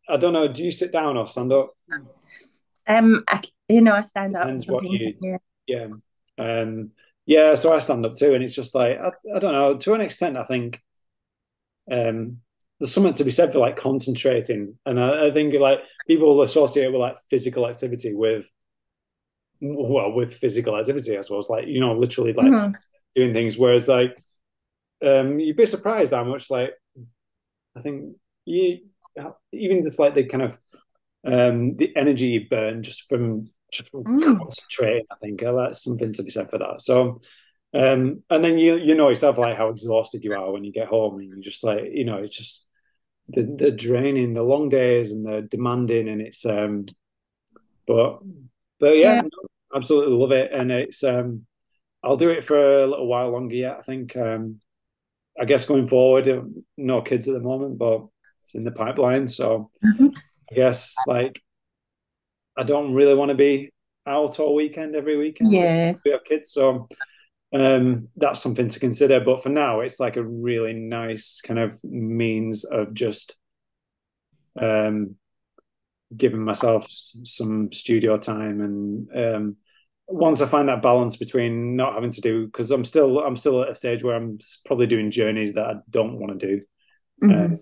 I don't know. Do you sit down or stand up? Um, I, you know, I stand up. What you, yeah. yeah. Um, yeah. So I stand up too, and it's just like I, I don't know. To an extent, I think um, there's something to be said for like concentrating, and I, I think like people associate with like physical activity with well with physical activity, I suppose, like you know, literally like mm-hmm. doing things. Whereas like um, you'd be surprised how much like I think you even just like the kind of um, the energy you burn just from just from mm. concentrating. I think uh, that's something to be said for that. So um, and then you you know yourself like how exhausted you are when you get home and you just like you know it's just the the draining, the long days and the demanding and it's um but but yeah, yeah. absolutely love it and it's um I'll do it for a little while longer yet. I think um I guess going forward, no kids at the moment, but it's in the pipeline. So mm-hmm. I guess like I don't really want to be out all weekend every weekend. Yeah, we have kids, so um, that's something to consider. But for now, it's like a really nice kind of means of just um, giving myself some studio time and um, once I find that balance between not having to do because I'm still I'm still at a stage where I'm probably doing journeys that I don't want to do. Mm-hmm. Um,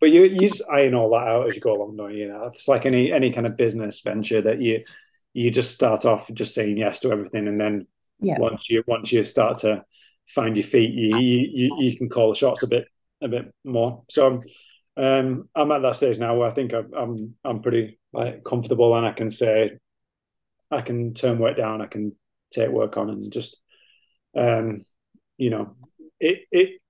but you you just iron all that out as you go along, don't you? you know, it's like any any kind of business venture that you you just start off just saying yes to everything, and then yeah. once you once you start to find your feet, you you you can call the shots a bit a bit more. So um, I'm at that stage now where I think I'm I'm, I'm pretty like comfortable, and I can say I can turn work down, I can take work on, and just um, you know, it it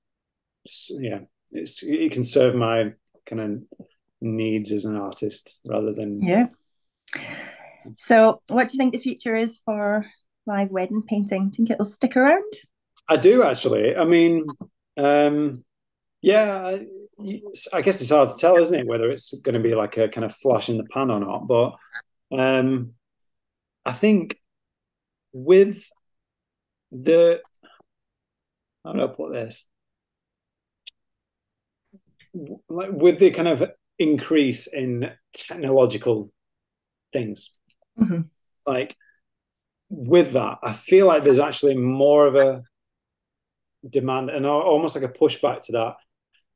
yeah, it's it can serve my kind of needs as an artist rather than yeah. So, what do you think the future is for live wedding painting? Do you think it'll stick around? I do actually. I mean, um, yeah, I, I guess it's hard to tell, isn't it, whether it's going to be like a kind of flash in the pan or not. But um, I think with the how do I put this? Like with the kind of increase in technological things, mm-hmm. like with that, I feel like there's actually more of a demand and almost like a pushback to that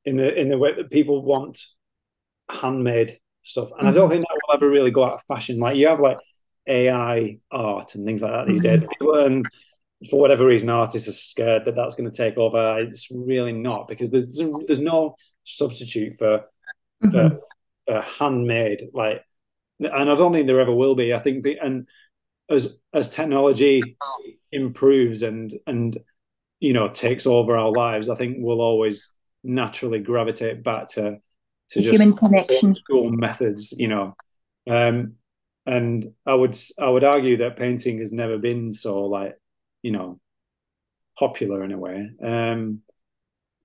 in the in the way that people want handmade stuff. And mm-hmm. I don't mm-hmm. think that will ever really go out of fashion. Like you have like AI art and things like that these mm-hmm. days. People, and for whatever reason, artists are scared that that's going to take over. It's really not because there's there's no substitute for mm-hmm. for, for handmade like, and I don't think there ever will be. I think and as as technology improves and and you know takes over our lives, I think we'll always naturally gravitate back to to just human connection school methods. You know. Um, and I would I would argue that painting has never been so like you know popular in a way. Um,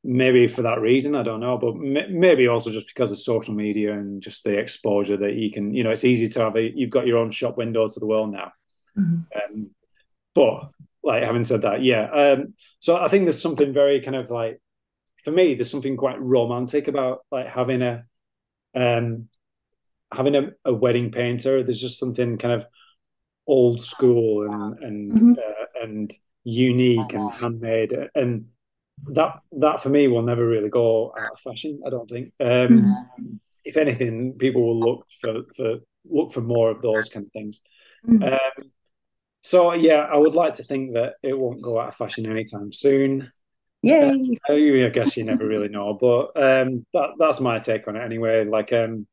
maybe for that reason, I don't know, but maybe also just because of social media and just the exposure that you can, you know, it's easy to have a, you've got your own shop window to the world now. Mm-hmm. Um, but like having said that, yeah. Um, so I think there's something very kind of like, for me, there's something quite romantic about like having a, um, having a, a, wedding painter, there's just something kind of old school and and mm-hmm. uh, and unique and handmade, and that that for me will never really go out of fashion. I don't think. Um, mm-hmm. If anything, people will look for for look for more of those kind of things. Mm-hmm. Um, so yeah, I would like to think that it won't go out of fashion anytime soon. Yay! Uh, I guess you never really know, but um, that that's my take on it anyway. Like, um,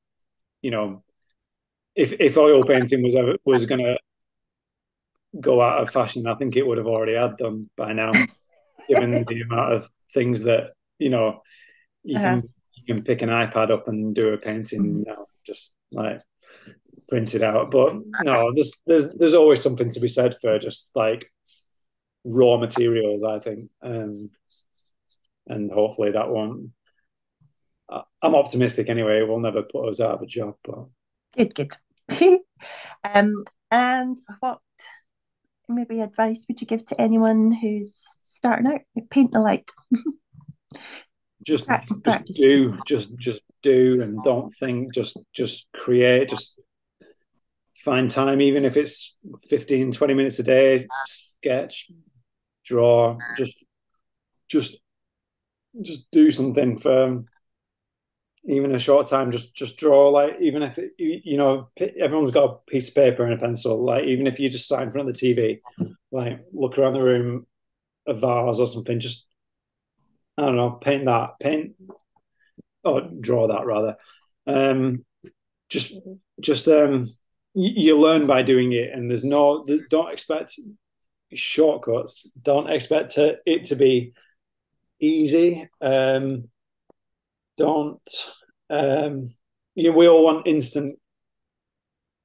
you know, if if oil painting was ever was going to go out of fashion, I think it would have already had done by now, given the amount of things that you know you uh-huh. can you can pick an iPad up and do a painting now, just like print it out. But no, there's there's there's always something to be said for just like raw materials. I think, um, and hopefully that won't I'm optimistic anyway. We'll never put us out of a job. But good, good. um, and what maybe advice would you give to anyone who's starting out? Paint the light. just practice, just practice. do, just just do, and don't think. Just just create. Just find time, even if it's 15, 20 minutes a day. Sketch, draw. Just just just do something for even a short time just just draw like even if it, you know everyone's got a piece of paper and a pencil like even if you just sat in front of the tv like look around the room a vase or something just i don't know paint that paint or draw that rather um just just um you learn by doing it and there's no don't expect shortcuts. Don't expect it to be easy. Um don't um, you know we all want instant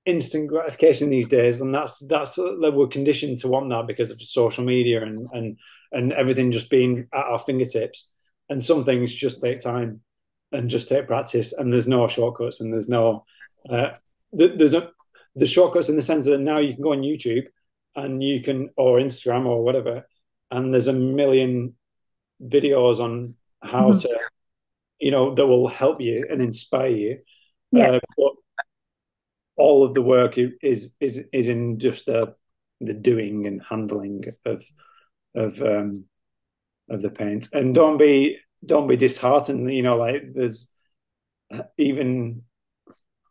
instant gratification these days and that's that's we're conditioned to want that because of social media and and and everything just being at our fingertips. And some things just take time and just take practice and there's no shortcuts and there's no uh, there's a the shortcuts in the sense that now you can go on YouTube and you can or Instagram or whatever, and there's a million videos on how mm-hmm. to, you know, that will help you and inspire you. Yeah. Uh, but all of the work is is is in just the the doing and handling of of um of the paint and don't be don't be disheartened you know like there's even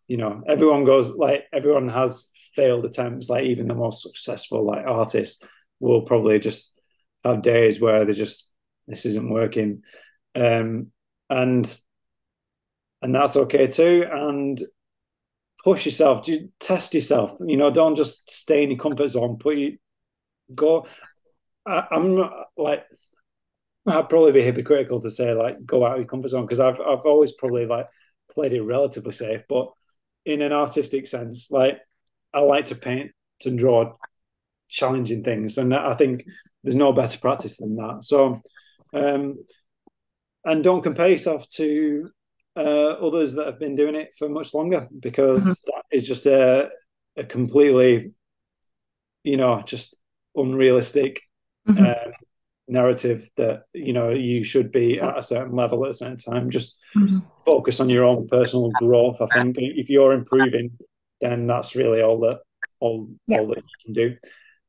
you know everyone goes like everyone has failed attempts like even the most successful like artists will probably just have days where they just this isn't working. Um and and that's okay too. And push yourself do test yourself you know don't just stay in your comfort zone put you go I, i'm not like I'd probably be hypocritical to say like go out of your comfort zone because I've I've always probably like played it relatively safe, but in an artistic sense, like I like to paint and draw challenging things, and I think there's no better practice than that. So, um, and don't compare yourself to uh, others that have been doing it for much longer because mm-hmm. that is just a, a completely, you know, just unrealistic mm-hmm. um, narrative that you know you should be at a certain level at a certain time. Just mm-hmm. focus on your own personal growth. I think if you're improving, then that's really all that all yeah. all that you can do.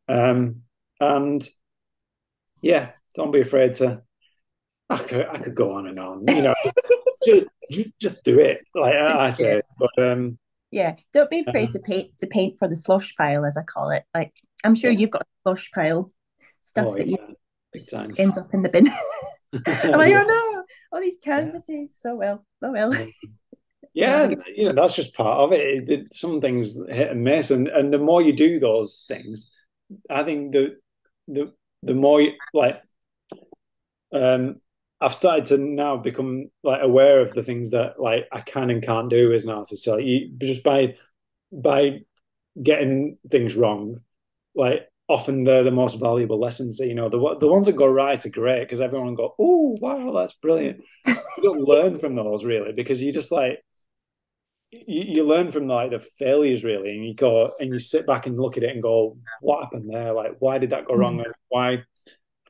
Um, and yeah, don't be afraid to. I could I could go on and on. You know, just, just do it. Like I, I say, but um, yeah, don't be afraid uh, to paint to paint for the slush pile, as I call it. Like I'm sure you've got a slush pile stuff oh, that yeah. you ends up in the bin. I'm like, oh no, all these canvases. So well, oh well. Yeah, you know that's just part of it. it. Some things hit and miss, and and the more you do those things, I think the the the more you, like um I've started to now become like aware of the things that like I can and can't do as an artist. So you just by by getting things wrong, like often they're the most valuable lessons. That you know, the the ones that go right are great because everyone go, "Oh, wow, that's brilliant." you don't learn from those really because you just like you, you, learn from like the failures really, and you go and you sit back and look at it and go, "What happened there? Like, why did that go wrong? And why?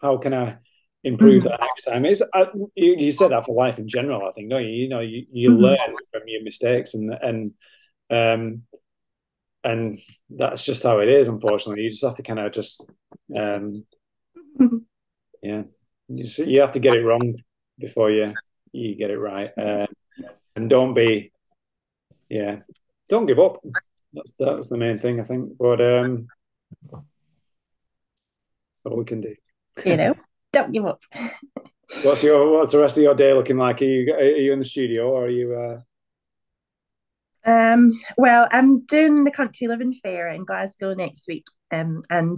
How can I?" improve that next time it's uh, you, you, said that for life in general i think don't you you know you, you mm-hmm. learn from your mistakes and and um and that's just how it is. Unfortunately, you just have to kind of just, um, yeah, you, just, you have to get it wrong before you you get it right, uh, and don't be, yeah, don't give up. That's that's the main thing I think. But um, that's all we can do. You know, don't give up. what's your What's the rest of your day looking like? Are you Are you in the studio or are you? Uh, um, well, I'm doing the country living fair in Glasgow next week, um, and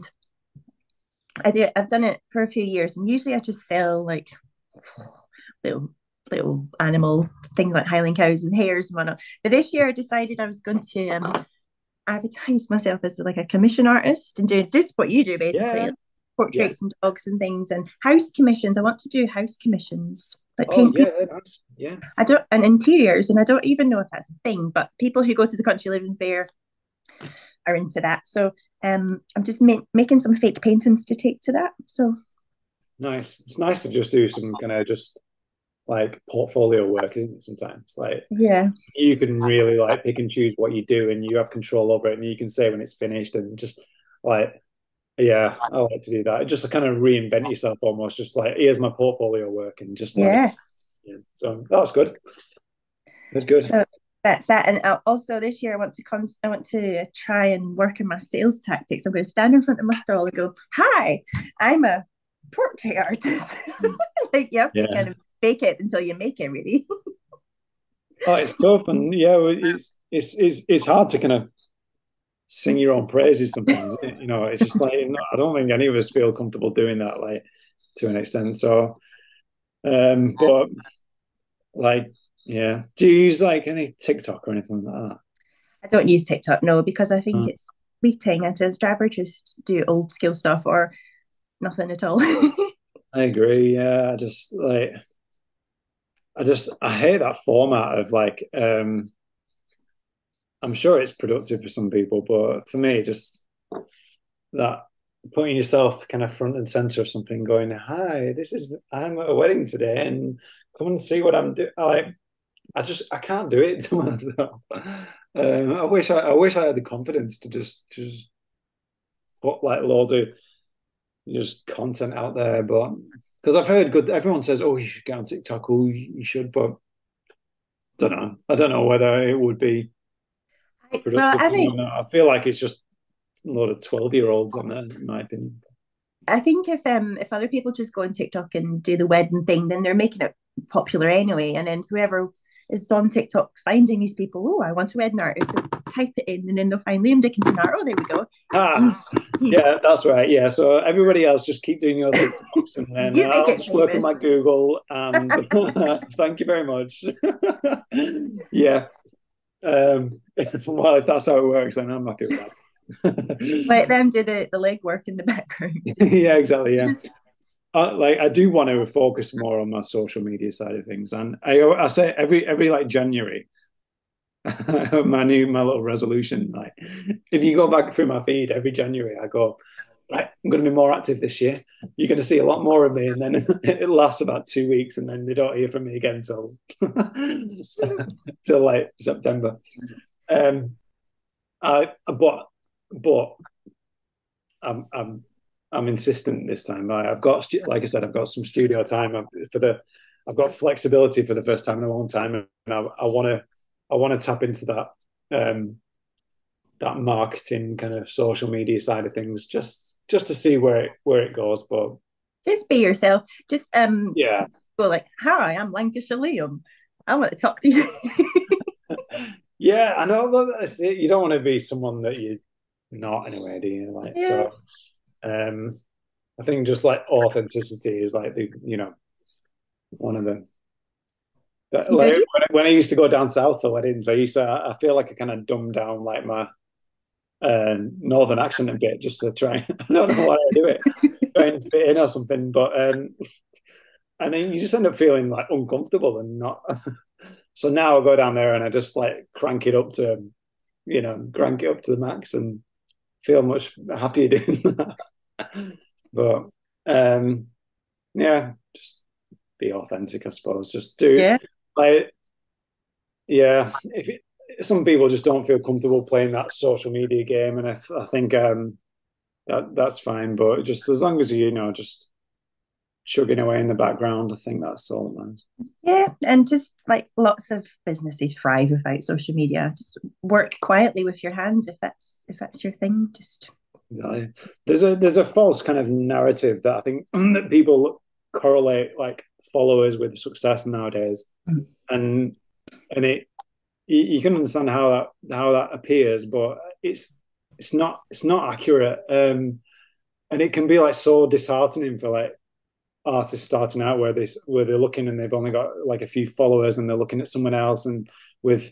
I do. I've done it for a few years, and usually I just sell like little little animal things like Highland cows and hares and whatnot. But this year I decided I was going to um, advertise myself as like a commission artist and do just what you do basically. Yeah. Portraits yeah. and dogs and things and house commissions. I want to do house commissions like oh, yeah, nice. yeah. I don't and interiors, and I don't even know if that's a thing, but people who go to the country living fair are into that. So um, I'm just ma- making some fake paintings to take to that. So nice. It's nice to just do some kind of just like portfolio work, isn't it? Sometimes, like yeah, you can really like pick and choose what you do, and you have control over it, and you can say when it's finished, and just like yeah, uh, I like to do that. Just to kind of reinvent uh, yourself almost, just like here's my portfolio work and just like, yeah. yeah. So that's good. That's good. So that's that. And uh, also this year I want to come. I want to try and work on my sales tactics. I'm going to stand in front of my stall and go, "Hi, I'm a portrait artist." Mm. like you have yeah. to kind of fake it until you make it, really. oh, it's tough, and yeah, it's it's it's it's hard to kind of sing your own praises sometimes. you know, it's just like I don't think any of us feel comfortable doing that, like to an extent. So, um, but like, yeah, do you use like any TikTok or anything like that? I don't use TikTok, no, because I think oh. it's fleeting, and I'd rather just do old skill stuff or nothing at all. I agree. Yeah, I just like, I just I hate that format of like um I'm sure it's productive for some people, but for me, just that putting yourself kind of front and center of something, going, "Hi, this is I'm at a wedding today, and come and see what I'm doing." Like, I just I can't do it to myself. Um, I wish I, I wish I had the confidence to just just put like loads of just content out there, but because I've heard good. Everyone says, "Oh, you should get on TikTok." Oh, you should, but I don't know. I don't know whether it would be. Well, I think I feel like it's just a lot of twelve-year-olds on there, in my opinion. I think if um if other people just go on TikTok and do the wedding thing, then they're making it popular anyway, and then whoever is on TikTok finding these people. Oh, I want a wedding artist. So type it in, and then they'll find Liam Dickinson art. Oh, there we go. Ah, yeah, that's right. Yeah. So everybody else just keep doing your TikToks, and then you I'll just work on my Google. And thank you very much. yeah. Um, well, if that's how it works, then I'm happy with that. Let them do the, the legwork in the background. yeah, exactly. Yeah. Uh, like I do want to focus more on my social media side of things, and I I say every every like January, my new my little resolution. Like if you go back through my feed every January, I go. Like, I'm going to be more active this year. You're going to see a lot more of me, and then it lasts about two weeks, and then they don't hear from me again until till like September. Um, I but but I'm I'm I'm insistent this time. I, have got, like I said, I've got some studio time for the. I've got flexibility for the first time in a long time, and I want to, I want to tap into that, um, that marketing kind of social media side of things, just just to see where it where it goes. But just be yourself. Just um, yeah, go like, hi, I'm Lancashire Liam. I want to talk to you. yeah, I know that's it. You don't want to be someone that you're not anyway, do you? Like yeah. so um, I think just like authenticity is like the you know one of them. Like, when, when, I used to go down south for weddings, I used to I feel like I kind of dumbed down like my uh, northern accent a bit just to try. I don't know why I do it, try and fit in or something. But um, and then you just end up feeling like uncomfortable and not. so now I go down there and I just like crank it up to, you know, crank it up to the max and feel much happier doing that but um, yeah, just be authentic, I suppose. Just do yeah. like yeah. If it, some people just don't feel comfortable playing that social media game, and I, I think um, that that's fine. But just as long as you, you know, just chugging away in the background, I think that's all that matters. Yeah, and just like lots of businesses thrive without social media. Just work quietly with your hands if that's if that's your thing. Just there's a there's a false kind of narrative that I think that people correlate like followers with success nowadays, mm. and and it you, you, can understand how that how that appears, but it's it's not it's not accurate, um, and it can be like so disheartening for like artists starting out where this where they're looking and they've only got like a few followers and they're looking at someone else and with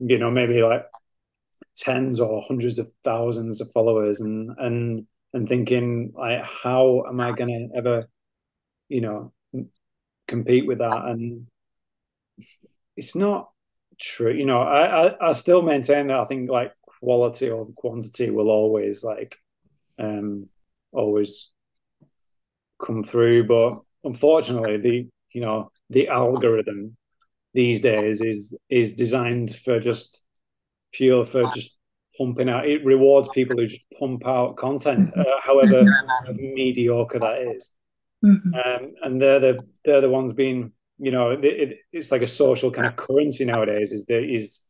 you know maybe like tens or hundreds of thousands of followers and and and thinking like how am i going to ever you know compete with that? And it's not true you know I, I i still maintain that i think like quality or quantity will always like um always come through but unfortunately the you know the algorithm these days is is designed for just pure for just pumping out. It rewards people who just pump out content, mm-hmm. uh, however mediocre that is. Mm-hmm. Um, and they're the they're the ones being, you know, it, it, it's like a social kind of currency nowadays. Is there is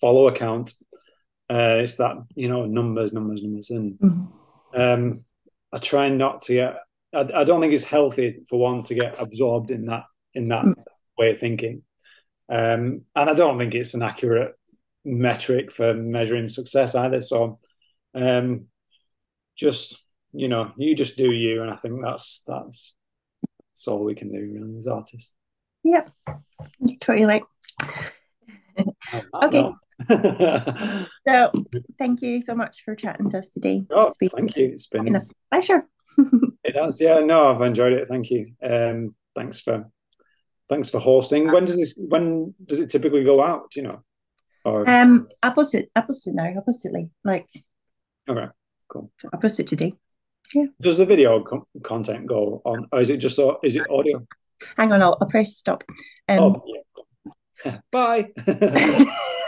follow account. Uh, it's that you know numbers, numbers, numbers, and mm-hmm. um, I try not to get. I, I, don't think it's healthy for one to get absorbed in that in that mm. way of thinking, um, and I don't think it's an accurate metric for measuring success either. So, um, just you know, you just do you, and I think that's that's that's all we can do really as artists. Yep. Totally like. Oh, okay. so thank you so much for chatting to us today. Oh, to thank you. It's been a pleasure. it has, yeah. No, I've enjoyed it. Thank you. Um, thanks for thanks for hosting. When does this when does it typically go out, you know? Or... Um I post it I post it now, I post it. Like Okay, cool. I post it today. Yeah. Does the video co- content go on or is it just is it audio? Hang on, I'll, I'll press stop. Oh, um, oh, yeah. Bye.